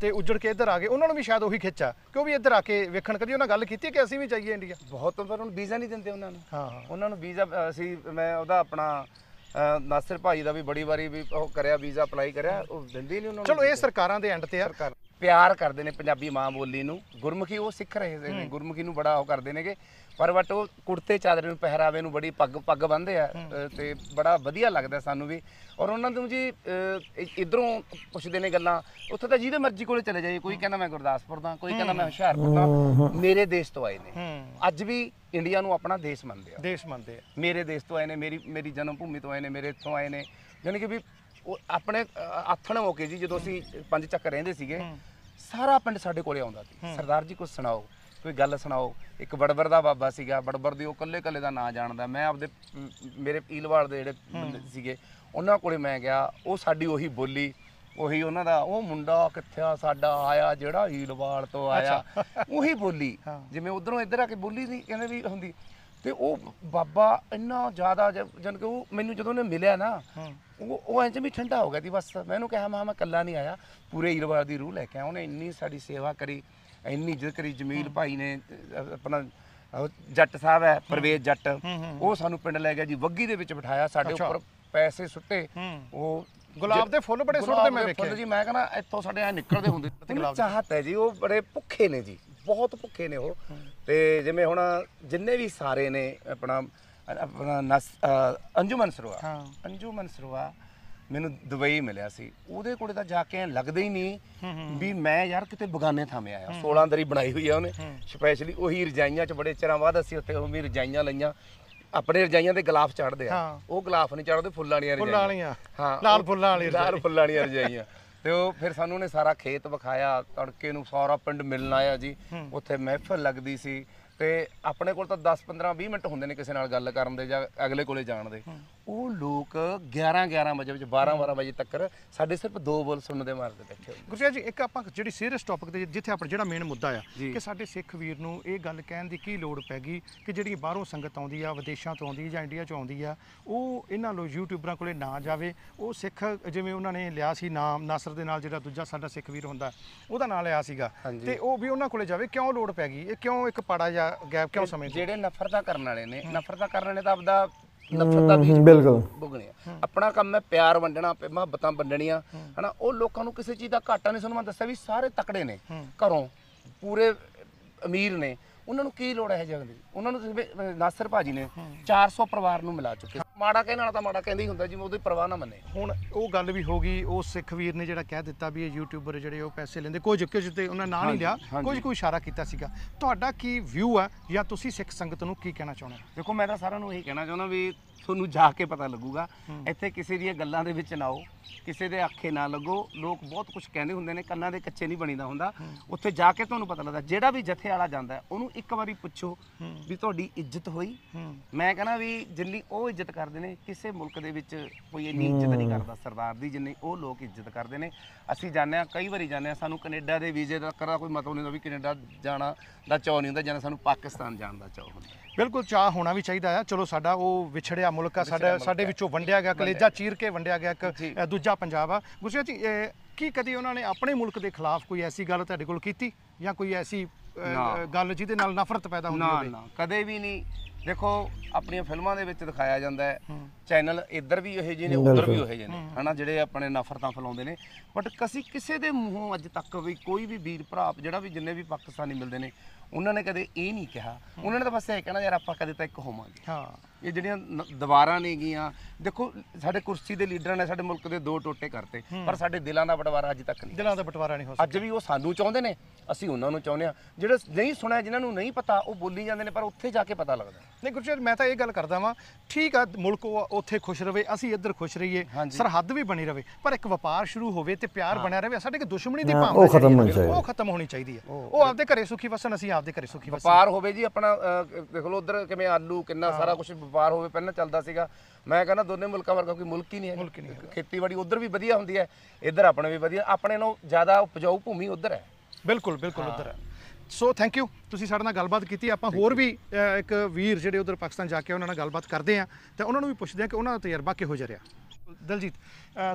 ਤੇ ਉੱਜੜ ਕੇ ਇੱਧਰ ਆ ਗਏ ਉਹਨਾਂ ਨੂੰ ਵੀ ਸ਼ਾਇਦ ਉਹੀ ਖਿੱਚਾ ਕਿ ਉਹ ਵੀ ਇੱਧਰ ਆ ਕੇ ਵੇਖਣ ਕਦੀ ਉਹਨਾਂ ਗੱਲ ਕੀਤੀ ਕਿ ਅਸੀਂ ਵੀ ਚਾਹੀਏ ਇੰਡੀਆ? ਬਹੁਤ ਪਰ ਹੁਣ ਵੀਜ਼ਾ ਨਹੀਂ ਦਿੰਦੇ ਉਹਨਾਂ ਨੂੰ। ਹਾਂ ਉਹਨਾਂ ਨੂੰ ਵੀਜ਼ਾ ਅਸੀਂ ਮੈਂ ਉਹਦਾ ਆਪਣਾ ਨਾਸਿਰ ਭਾਈ ਦਾ ਵੀ ਬੜੀ ਵਾਰੀ ਵੀ ਉਹ ਕਰਿਆ ਵੀਜ਼ਾ ਅਪਲਾਈ ਕਰਿਆ ਉਹ ਦਿੰਦੇ ਨਹੀਂ ਉਹਨਾਂ ਨੂੰ ਚਲੋ ਇਹ ਸਰਕਾਰਾਂ ਦੇ ਐਂਡ ਤੇ ਆ। ਪਿਆਰ ਕਰਦੇ ਨੇ ਪੰਜਾਬੀ ਮਾਂ ਬੋਲੀ ਨੂੰ ਗੁਰਮੁਖੀ ਉਹ ਸਿੱਖ ਰਹੇ ਨੇ ਗੁਰਮੁਖੀ ਨੂੰ ਬੜਾ ਉਹ ਕਰਦੇ ਨੇਗੇ। ਪਰ ਬਟ ਉਹ ਕੁੜਤੇ ਚਾਦਰੇ ਨੂੰ ਪਹਿਰਾਵੇ ਨੂੰ ਬੜੀ ਪੱਗ ਪੱਗ ਬੰਨ੍ਹਦੇ ਆ ਤੇ ਬੜਾ ਵਧੀਆ ਲੱਗਦਾ ਸਾਨੂੰ ਵੀ। ਔਰ ਉਹਨਾਂ ਨੂੰ ਜੀ ਇਧਰੋਂ ਪੁੱਛਦੇ ਨੇ ਗੱਲਾਂ ਉੱਥੇ ਤਾਂ ਜਿਹਦੇ ਮਰਜ਼ੀ ਕੋਲੇ ਚਲੇ ਜਾਈਏ ਕੋਈ ਕਹਿੰਦਾ ਮੈਂ ਗੁਰਦਾਸਪੁਰ ਦਾ ਕੋਈ ਕਹਿੰਦਾ ਮੈਂ ਹੁਸ਼ਿਆਰਪੁਰ ਦਾ ਮੇਰੇ ਦੇਸ਼ ਤੋਂ ਆਏ ਨੇ। ਅੱਜ ਵੀ ਇੰਡੀਆ ਨੂੰ ਆਪਣਾ ਦੇਸ਼ ਮੰਨਦੇ ਆ। ਦੇਸ਼ ਮੰਨਦੇ ਆ। ਮੇਰੇ ਦੇਸ਼ ਤੋਂ ਆਏ ਨੇ ਮੇਰੀ ਮੇਰੀ ਜਨਮ ਭੂਮੀ ਤੋਂ ਆਏ ਨੇ ਮੇਰੇ ਇੱਥੋਂ ਆਏ ਨੇ। ਯਾਨੀ ਕਿ ਵੀ ਉਹ ਆਪਣੇ ਆਥਣ ਹੋ ਕੇ ਜੀ ਜਦੋਂ ਅਸੀਂ ਪੰਜ ਚੱਕ ਰਹਿੰਦੇ ਸੀਗੇ ਸਾਰਾ ਪਿੰਡ ਸਾਡੇ ਕੋਲੇ ਆਉਂਦਾ ਸੀ। ਸਰਦਾਰ ਜੀ ਕੁਝ ਸੁਣਾਓ। ਕੋਈ ਗੱਲ ਸੁਣਾਓ? ਇੱਕ ਬੜਬਰ ਦਾ ਬਾਬਾ ਸੀਗਾ ਬੜਬਰ ਦੀ ਉਹ ਕੱਲੇ ਕੱਲੇ ਦਾ ਨਾਂ ਜਾਣਦਾ। ਮੈਂ ਆਪਦੇ ਮੇਰੇ ਈਲਵਾੜ ਦੇ ਜਿਹੜੇ ਬੰਦੇ ਸੀਗੇ ਉਹਨਾਂ ਕੋਲੇ ਮੈਂ ਗਿਆ ਉਹ ਸਾਡੀ ਉਹੀ ਬੋਲੀ ਉਹੀ ਉਹਨਾਂ ਦਾ ਉਹ ਮੁੰਡਾ ਕਿੱਥੇ ਆ ਸਾਡਾ ਆਇਆ ਜਿਹੜਾ ਈਲਵਾੜ ਤੋਂ ਆਇਆ। ਉਹੀ ਬੋਲੀ। ਜਿਵੇਂ ਉਧਰੋਂ ਇੱਧਰ ਆ ਕੇ ਬੋਲੀ ਨਹੀਂ ਕਹਿੰਦੇ ਵੀ ਹੁੰਦੀ। ਤੇ ਉਹ ਬਾਬਾ ਇੰਨਾ ਜ਼ਿਆਦਾ ਜਨ ਕਿ ਉਹ ਮੈਨੂੰ ਜਦੋਂ ਉਹਨੇ ਮਿਲਿਆ ਨਾ ਉਹ ਉਹ ਇੰਜ ਵੀ ਠੰਡਾ ਹੋ ਗਿਆ ਸੀ ਬਸ। ਮੈਂ ਉਹਨੂੰ ਕਿਹਾ ਮੈਂ ਮੈਂ ਇਕੱਲਾ ਨਹੀਂ ਆਇਆ। ਪੂਰੇ ਈਰਵਾਰ ਦੀ ਰੂਹ ਲੈ ਕੇ ਆਇਆ। ਉਹਨੇ ਇੰਨੀ ਸਾਡੀ ਸੇਵਾ ਕਰੀ। ਇੰਨੀ ਇੱਜ਼ਤ ਕਰੀ ਜਮੀਲ ਭਾਈ ਨੇ ਅਹ ਆਪਣਾ ਜੱਟ ਸਾਹਿਬ ਹੈ ਪਰਵੇਜ਼ ਜੱਟ। ਉਹ ਸਾਨੂੰ ਪਿੰਡ ਲੈ ਗਿਆ ਜੀ ਵੱਗੀ ਦੇ ਵਿੱਚ ਬਿਠਾਇਆ ਸਾਡੇ ਅੱਛਾ। ਉੱਪਰ ਪੈਸੇ ਸੁੱਟੇ। ਉਹ ਗੁਲਾਬ ਦੇ ਫੁੱਲ ਬੜੇ ਸੁੱਟਦੇ ਮੈਂ ਵੇਖੇ। ਜੀ ਮੈਂ ਕਹਿੰਦਾ ਇੱਥੋਂ ਸਾਡੇ ਆ ਨਿਕਲਦੇ ਹੁੰਦੇ ਗੁਲਾਬ ਤੇ ਚਾਹਤ ਹੈ ਜੀ ਉਹ ਬੜੇ ਭੁੱਖੇ ਨੇ ਜੀ ਬਹੁਤ ਭੁੱਖੇ ਨੇ ਉਹ। ਤੇ ਜਿਵੇਂ ਹੁਣ ਜਿੰਨੇ ਵੀ ਸਾਰੇ ਨੇ ਆਪਣਾ ਆਪਣਾ ਨਸ ਅ, ਅੰਜੁਮਨ ਸਰਵਾ ਹਾਂ। ਅੰਜੁਮਨ ਸਰਵਾ ਮੈਨੂੰ ਦੁਬਈ ਮਿਲਿਆ ਸੀ। ਉਹਦੇ ਕੋਲੇ ਤਾਂ ਜਾ ਕੇ ਐਂ ਲੱਗਦਾ ਹੀ ਨਹੀਂ ਵੀ ਮੈਂ ਯਾਰ ਕਿਤੇ ਬਗਾਨੇ ਥਾਵੇਂ ਆਇਆ। 16 ਦਰੀ ਬਣਾਈ ਹੋਈ ਆ ਉਹਨੇ। ਸਪੈਸ਼ਲੀ ਉਹੀ ਰਜਾਈਆਂ ਚ ਬੜੇ ਚਿਰਾਂ ਬਾਅਦ ਅਸੀਂ ਉੱਥੇ ਉਹ ਵੀ ਰਜਾਈਆਂ ਲਈਆਂ। ਆਪਣੇ ਰਜਾਈਆਂ ਦੇ ਗਲਾਫ ਚੜਦੇ ਆ। ਉਹ ਗਲਾਫ ਨਹੀਂ ਚੜਦੇ ਫੁੱਲਾਂ ਵਾਲੀਆਂ ਫੁੱਲਾਂ ਰਜਾਈਆਂ। ਵਾਲੀਆਂ। ਹਾਂ ਲਾਲ ਫੁੱਲਾਂ ਵਾਲੀ ਲਾਲ ਫੁੱਲਾਂ ਵਾਲੀਆਂ ਰਜਾਈਆਂ। ਤੇ ਉਹ ਫਿਰ ਸਾਨੂੰ ਉਹਨੇ ਸਾਰਾ ਖੇਤ ਵਿਖਾਇਆ ਤੜਕੇ ਨੂੰ ਸਾਰਾ ਪਿੰਡ ਮਿਲਣ ਆਇਆ ਜੀ। ਉੱਥੇ ਮਹਿਫਲ ਲੱਗਦੀ ਸੀ। ਤੇ ਆਪਣੇ ਕੋਲ ਤਾਂ 10 15 20 ਮਿੰਟ ਹੁੰਦੇ ਨੇ ਕਿਸੇ ਨਾਲ ਗੱਲ ਕਰਨ ਦੇ ਜਾਂ ਅਗਲੇ ਕੋਲੇ ਜਾਣ ਦੇ। ਉਹ ਲੋਕ 11 11 ਵਜੇ ਵਿੱਚ 12 12 ਵਜੇ ਤੱਕ ਸਾਡੇ ਸਿਰਫ ਦੋ ਬੋਲ ਸੁਣਨ ਦੇ ਮਾਰਦੇ ਬੈਠੇ ਹੋਏ। ਗੁਰਜੀਤ ਜੀ ਇੱਕ ਆਪਾਂ ਜਿਹੜੀ ਸੀਰੀਅਸ ਟੌਪਿਕ ਤੇ ਜਿੱਥੇ ਆਪਣਾ ਜਿਹੜਾ ਮੇਨ ਮੁੱਦਾ ਆ। ਕਿ ਸਾਡੇ ਸਿੱਖ ਵੀਰ ਨੂੰ ਇਹ ਗੱਲ ਕਹਿਣ ਦੀ ਕੀ ਲੋੜ ਪੈ ਗਈ ਕਿ ਜਿਹੜੀ ਬਾਹਰੋਂ ਸੰਗਤ ਆਉਂਦੀ ਆ ਵਿਦੇਸ਼ਾਂ ਤੋਂ ਆਉਂਦੀ ਜਾਂ ਇੰਡੀਆ ਚੋਂ ਆਉਂਦੀ ਆ ਉਹ ਇਹਨਾਂ ਲੋ ਯੂਟਿਊਬਰਾਂ ਕੋਲੇ ਨਾ ਜਾਵੇ। ਉਹ ਸਿੱਖ ਜਿਵੇਂ ਉਹਨਾਂ ਨੇ ਲਿਆ ਸੀ ਨਾਮ ਨਾਸਰ ਦੇ ਨਾਲ ਜਿਹੜਾ ਦੂਜਾ ਸਾਡਾ ਸਿੱਖ ਵੀਰ ਹੁੰਦਾ ਉਹਦਾ ਨਾਂ ਲਿਆ ਸੀਗਾ। ਤੇ ਉਹ ਵੀ ਉਹਨਾਂ ਕੋਲੇ ਜਾਵੇ ਕਿਉਂ ਲੋੜ ਪੈ ਗਈ? ਇਹ ਕਿਉਂ ਇੱਕ ਪਾੜਾ ਜਾਂ ਗੈਪ ਕਿਉਂ ਸਮਝਦੇ? ਜਿਹੜੇ ਨਫ਼ਰਤਾਂ ਕਰਨ ਵਾਲੇ ਨੇ ਨਫ਼ਰਤਾਂ ਕਰਨ ਵਾਲੇ ਤਾਂ ਆਪਦਾ ਨਫ਼ਰਤ ਦਾ ਬੀਜ ਬਿਲਕੁਲ। ਬੁਗਣੇ ਆ। ਆਪਣਾ ਕੰਮ ਹੈ ਪਿਆਰ ਵੰਡਣਾ ਮੁਹੱਬਤਾਂ ਵੰਡਣੀਆਂ ਹਨਾ? ਉਹ ਲੋਕਾਂ ਨੂੰ ਕਿਸੇ ਚੀਜ਼ ਦਾ ਘਾਟਾ ਨਹੀਂ ਸਾਨੂੰ ਮੈਂ ਦੱਸਿਆ ਵੀ ਸਾਰੇ ਤਕੜੇ ਨੇ ਘਰੋਂ ਪੂਰੇ ਅਮੀਰ ਨੇ। ਉਹਨਾਂ ਨੂੰ ਕੀ ਲੋੜ ਹੈ ਜਗ ਦੀ? ਉਹਨਾਂ ਨੂੰ ਨਾਸਰ ਭਾਜੀ ਨੇ 400 ਪਰਿਵਾਰ ਨੂੰ ਮਿਲਾ ਚੁੱਕੇ ਮਾੜਾ ਕਹਿਣ ਵਾਲਾ ਤਾਂ ਮਾੜਾ ਕਹਿੰਦਾ ਹੀ ਹੁੰਦਾ ਜਿਵੇਂ ਉਹਦੀ ਪਰਵਾਹ ਨਾ ਮੰਨੇ। ਹੁਣ ਉਹ ਗੱਲ ਵੀ ਹੋ ਗਈ ਉਹ ਸਿੱਖ ਵੀਰ ਨੇ ਜਿਹੜਾ ਕਹਿ ਦਿੱਤਾ ਵੀ ਇਹ ਯੂਟਿਊਬਰ ਜਿਹੜੇ ਉਹ ਪੈਸੇ ਲੈਂਦੇ ਕੁਝ ਕੁਝ ਤੇ ਉਹਨਾਂ ਨਾਂ ਨਹੀਂ ਲਿਆ। ਕੁਝ ਕੋਈ ਇਸ਼ਾਰਾ ਕੀਤਾ ਸੀਗਾ। ਤੁਹਾਡਾ ਕੀ ਵਿਊ ਆ ਜਾਂ ਤੁਸੀਂ ਸਿੱਖ ਸੰਗਤ ਨੂੰ ਕੀ ਕਹਿਣਾ ਚਾਹੁੰਦੇ ਹੋ? ਦੇਖੋ ਮੈਂ ਤਾਂ ਸਾਰਿਆਂ ਨੂੰ ਇਹੀ ਕਹਿਣਾ ਚਾਹੁੰਦਾ ਵੀ ਤੁਹਾਨੂੰ ਜਾ ਕੇ ਪਤਾ ਲੱਗੂਗਾ। ਇੱਥੇ ਕਿਸੇ ਦੀਆਂ ਗੱਲਾਂ ਦੇ ਵਿੱਚ ਨਾ ਆਓ। ਕਿਸੇ ਦੇ ਆਖੇ ਨਾ ਲੱਗੋ। ਲੋਕ ਬਹੁਤ ਕੁਝ ਕਹਿੰਦੇ ਹੁੰਦੇ ਨੇ ਕੰਨਾਂ ਦੇ ਕੱਚੇ ਨਹੀਂ ਬਣੀਦਾ ਹੁੰਦਾ। ਉੱਥੇ ਜਾ ਕੇ ਤੁਹਾਨੂੰ ਪਤਾ ਲੱਗਦਾ ਜਿਹੜਾ ਵੀ ਜਥੇ ਵਾਲਾ ਜਾਂਦਾ ਉਹਨੂੰ ਇੱਕ ਵਾਰੀ ਪੁੱਛੋ ਵੀ ਤੁਹਾਡੀ ਇੱਜ਼ਤ ਹੋਈ। ਮੈਂ ਕਹਿੰਦਾ ਵੀ ਜਿੰਨੀ ਉਹ ਇੱਜ਼ਤ ਕਰਦੇ ਨੇ ਕਿਸੇ ਮੁਲਕ ਦੇ ਵਿੱਚ ਕੋਈ ਇੰਨੀ ਇੱਜ਼ਤ ਨਹੀਂ ਕਰਦਾ ਸਰਦਾਰ ਦੀ ਜਿੰਨੀ ਉਹ ਲੋਕ ਇੱਜ਼ਤ ਕਰਦੇ ਨੇ। ਅਸੀਂ ਜਾਂਦੇ ਹਾਂ ਕਈ ਵਾਰੀ ਜਾਂਦੇ ਹਾਂ ਸਾਨੂੰ ਕੈਨੇਡਾ ਦੇ ਵੀਜ਼ੇ ਦਾ ਕਰਾ ਕੋਈ ਮਤਲਬ ਨਹੀਂ ਹੁੰਦਾ ਵੀ ਕੈਨੇਡਾ ਜਾਣਾ ਦਾ ਚਾਅ ਨਹੀਂ ਹੁੰਦਾ ਜਾਂ ਸਾਨੂੰ ਪਾਕਿਸਤਾਨ ਜਾਣ ਦਾ ਚਾਅ ਹੁੰਦਾ। ਬਿਲਕੁਲ ਚਾਹ ਹੋਣਾ ਵੀ ਚਾਹੀਦਾ ਆ। ਚਲੋ ਸਾਡਾ ਉਹ ਵਿਛੜਿਆ ਮੁਲਕ ਆ ਸਾਡਾ ਸਾਡੇ ਵਿੱਚੋਂ ਵੰਡਿਆ ਗਿਆ ਕਲੇਜਾ ਚੀਰ ਕੇ ਵੰਡਿਆ ਗਿਆ ਇੱਕ ਦੂਜਾ ਪੰਜਾਬ ਆ। ਗੁਰਸੇਵ ਜੀ ਇਹ ਕੀ ਕਦੀ ਉਹਨਾਂ ਨੇ ਆਪਣੇ ਮੁਲਕ ਦੇ ਖਿਲਾਫ ਕੋਈ ਐਸੀ ਗੱਲ ਤੁਹਾਡੇ ਕੋਲ ਕੀਤੀ? ਜਾਂ ਕੋਈ ਐਸੀ ਨਾ। ਗੱਲ ਜਿਹਦੇ ਨਾਲ ਨਫ਼ਰਤ ਪੈਦਾ ਹੁੰਦੀ ਨਾ ਹੋਵੇ? ਨਾ। ਕਦੇ ਵੀ ਨਹੀਂ। ਦੇਖੋ ਆਪਣੀਆਂ ਫਿਲਮਾਂ ਦੇ ਵਿੱਚ ਦਿਖਾਇਆ ਜਾਂਦਾ ਹੈ। ਚੈਨਲ ਇੱਧਰ ਵੀ ਇਹੋ ਜਿਹੇ ਨੇ ਉੱਧਰ ਵੀ ਇਹੋ ਜਿਹੇ ਨੇ। ਹਨਾ ਜਿਹੜੇ ਆਪਣੇ ਨਫ਼ਰਤਾਂ ਫੈਲਾਉਂਦੇ ਨੇ। ਬਟ ਕਸੀ ਕਿਸੇ ਦੇ ਮੂੰਹੋਂ ਅੱਜ ਤੱਕ ਵੀ ਕੋਈ ਵੀ ਵੀਰ ਭਰਾ ਜਿਹੜਾ ਵੀ ਜਿੰਨੇ ਵੀ ਪਾਕਿਸਤਾਨੀ ਮਿਲਦੇ ਨੇ ਉਹਨਾਂ ਨੇ ਕਦੇ ਇਹ ਨਹੀਂ ਕਿਹਾ। ਉਹਨਾਂ ਨੇ ਤਾਂ ਬਸ ਇਹ ਕਹਿਣਾ ਯਾਰ ਆਪਾਂ ਕਦੇ ਤਾਂ ਇੱਕ ਹੋਵਾਂਗੇ। ਹਾਂ। ਇਹ ਜਿਹੜੀਆਂ ਨ- ਦੀਵਾਰਾਂ ਨੇ ਗੀਆਂ ਦੇਖੋ ਸਾਡੇ ਕੁਰਸੀ ਦੇ ਲੀਡਰਾਂ ਨੇ ਸਾਡੇ ਮੁਲਕ ਦੇ ਦੋ ਟੋਟੇ ਕਰਤੇ ਪਰ ਸਾਡੇ ਦਿਲਾਂ ਦਾ ਬਟਵਾਰਾ ਅੱਜ ਤੱਕ ਨਹੀਂ। ਦਿਲਾਂ ਦਾ ਬਟਵਾਰਾ ਨਹੀਂ ਹੋ ਸਕਦਾ ਅੱਜ ਵੀ ਉਹ ਸਾਨੂੰ ਚਾਹੁੰਦੇ ਨੇ ਅਸੀਂ ਉਹਨਾਂ ਨੂੰ ਚਾਹੁੰਦੇ ਆ ਜਿਹੜੇ ਨਹੀਂ ਸੁਣਿਆ ਜਿਨ੍ਹਾਂ ਨੂੰ ਨਹੀਂ ਪਤਾ ਉਹ ਬੋਲੀ ਜਾਂਦੇ ਨੇ ਪਰ ਉੱਥੇ ਜਾ ਕੇ ਪਤਾ ਲੱਗਦਾ। ਨਹੀਂ ਗੁਰਜੀਤ ਮੈਂ ਤਾਂ ਇਹ ਗੱਲ ਕਰਦਾ ਵਾਂ ਠੀਕ ਆ ਮੁਲਕ ਉਹ ਉੱਥੇ ਖੁਸ਼ ਰਵੇ ਅਸੀਂ ਇੱਧਰ ਖੁਸ਼ ਰਹੀਏ। ਸਰਹੱਦ ਵੀ ਬਣੀ ਰਵੇ ਪਰ ਇੱਕ ਵਪਾਰ ਸ਼ੁਰੂ ਹੋਵੇ ਤੇ ਪਿਆਰ ਬਣਿਆ ਰਵੇ ਸਾਡੇ ਕਿ ਦੁਸ਼ਮਣੀ ਦੀ ਹਾਂ, ਭਾਵਨਾ ਉਹ ਖਤਮ ਜਿਹੜੀ ਹੋਣੀ ਹੈ, ਚਾਹੀਦੀ। ਉਹ ਖਤਮ ਹੋਣੀ ਚਾਹੀਦੀ ਹੈ। ਉਹ ਆਪਦੇ ਘਰੇ ਸੁਖੀ ਵਸਣ ਅਸੀਂ ਆਪਦੇ ਘਰੇ ਸੁਖੀ ਵਸਣ ਵਪਾਰ ਹੋਵੇ ਜੀ ਆਪਣਾ ਅਹ, ਦੇਖ ਲਓ ਉਧਰ ਕਿਵੇਂ ਆਲੂ ਕਿੰਨਾ ਸਾਰਾ ਕੁਝ ਵਪਾਰ ਹੋਵੇ ਪਹਿਲਾਂ ਚੱਲਦਾ ਸੀਗਾ। ਮੈਂ ਕਹਿੰਦਾ ਦੋਨੇ ਮੁਲਕਾਂ ਵਰਗਾ ਕੋਈ ਮੁਲਕ ਹੀ ਨਹੀਂ ਹੈ। ਮੁਲਕ ਨਹੀਂ ਖੇਤੀਬਾੜੀ ਉਧਰ ਵੀ ਵਧੀਆ ਹੁੰਦੀ ਹੈ ਇੱਧਰ ਆਪਣੇ ਵੀ ਵਧੀਆ ਆਪਣੇ ਨਾਲੋਂ ਜ਼ਿਆਦਾ ਉਪਜਾਊ ਭੂਮੀ ਉਧਰ ਹੈ। ਬਿਲਕੁਲ ਬਿਲਕੁਲ ਉਧਰ ਹੈ। ਸੋ ਥੈਂਕ ਯੂ ਤੁਸੀਂ ਸਾਡੇ ਨਾਲ ਗੱਲਬਾਤ ਕੀਤੀ ਆਪਾਂ ਹੋਰ ਵੀ ਅ, ਇੱਕ ਵੀਰ ਜਿਹੜੇ ਉਧਰ ਪਾਕਿਸਤਾਨ ਜਾ ਕੇ ਉਹਨਾਂ ਨਾਲ ਗੱਲਬਾਤ ਕਰਦੇ ਆ ਤੇ ਉਹਨਾਂ ਨੂੰ ਵੀ ਪੁੱਛਦੇ ਆ ਕਿ ਉਹਨਾਂ ਦਾ ਤਜਰਬਾ ਕਿਹੋ ਜਿਹਾ ਰਿਹਾ? ਦਲਜੀਤ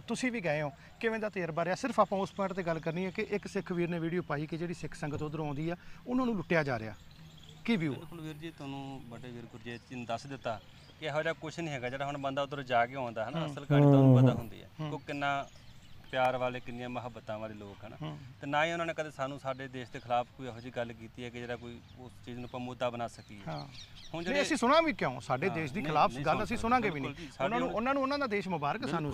ਤੁਸੀਂ ਵੀ ਗਏ ਹੋ। ਕਿਵੇਂ ਦਾ ਤਜਰਬਾ ਰਿਹਾ? ਸਿਰਫ ਆਪਾਂ ਉਸ ਪੁਆਇੰਟ ਤੇ ਗੱਲ ਕਰਨੀ ਹੈ ਕਿ ਇੱਕ ਸਿੱਖ ਵੀਰ ਨੇ ਵੀਡੀਓ ਪਾਈ ਕਿ ਜਿਹੜੀ ਸਿੱਖ ਸੰਗਤ ਉਧਰੋਂ ਆਉਂਦੀ ਆ ਉਹਨਾਂ ਨੂੰ ਲੁੱਟਿਆ ਜਾ ਰਿਹਾ। ਕੀ ਵਿਊ ਬਿਲਕੁਲ ਵੀਰ ਜੀ ਤੁਹਾਨੂੰ ਵੱਡੇ ਵੀਰ ਗੁਰਜੀਤ ਜੀ ਨੇ ਦੱਸ ਦਿੱਤਾ ਕਿ ਇਹੋ ਜਿਹਾ ਕੁਝ ਨਹੀਂ ਹੈਗਾ ਜਿਹੜਾ ਹੁਣ ਬੰਦਾ ਉਧਰ ਜਾ ਕੇ ਆਉਂਦਾ ਹੈ। ਨਾ ਅਸਲ ਕਹਾਣੀ ਤੁਹਾਨੂੰ ਪਤਾ ਹੁੰਦੀ ਹੈ ਉਹ ਕਿੰਨਾ ਪਿਆਰ ਵਾਲੇ ਕਿੰਨੀਆਂ ਮੁਹੱਬਤਾਂ ਵਾਲੇ ਲੋਕ ਹਨ। ਤੇ ਨਾ ਹੀ ਉਹਨਾਂ ਨੇ ਕਦੇ ਸਾਨੂੰ ਸਾਡੇ ਦੇਸ਼ ਦੇ ਖਿਲਾਫ ਕੋਈ ਇਹੋ ਜਿਹੀ ਗੱਲ ਕੀਤੀ ਹੈ ਕਿ ਜਿਹੜਾ ਕੋਈ ਉਸ ਚੀਜ਼ ਨੂੰ ਆਪਾਂ ਮੁੱਦਾ ਬਣਾ ਸਕੀਏ। ਹਾਂ। ਹੁਣ ਨਹੀਂ ਅਸੀਂ ਸੁਣਾ ਵੀ ਕਿਉਂ? ਸਾਡੇ ਦੇਸ਼ ਦੀ ਖਿਲਾਫ ਗੱਲ ਅਸੀਂ ਸੁਣਾਂਗੇ ਵੀ ਨਹੀਂ। ਉਹਨਾਂ ਨੂੰ ਉਹਨਾਂ ਨੂੰ ਉਹਨਾਂ ਦਾ ਦੇਸ਼ ਮੁਬਾਰਕ ਸਾਨੂੰ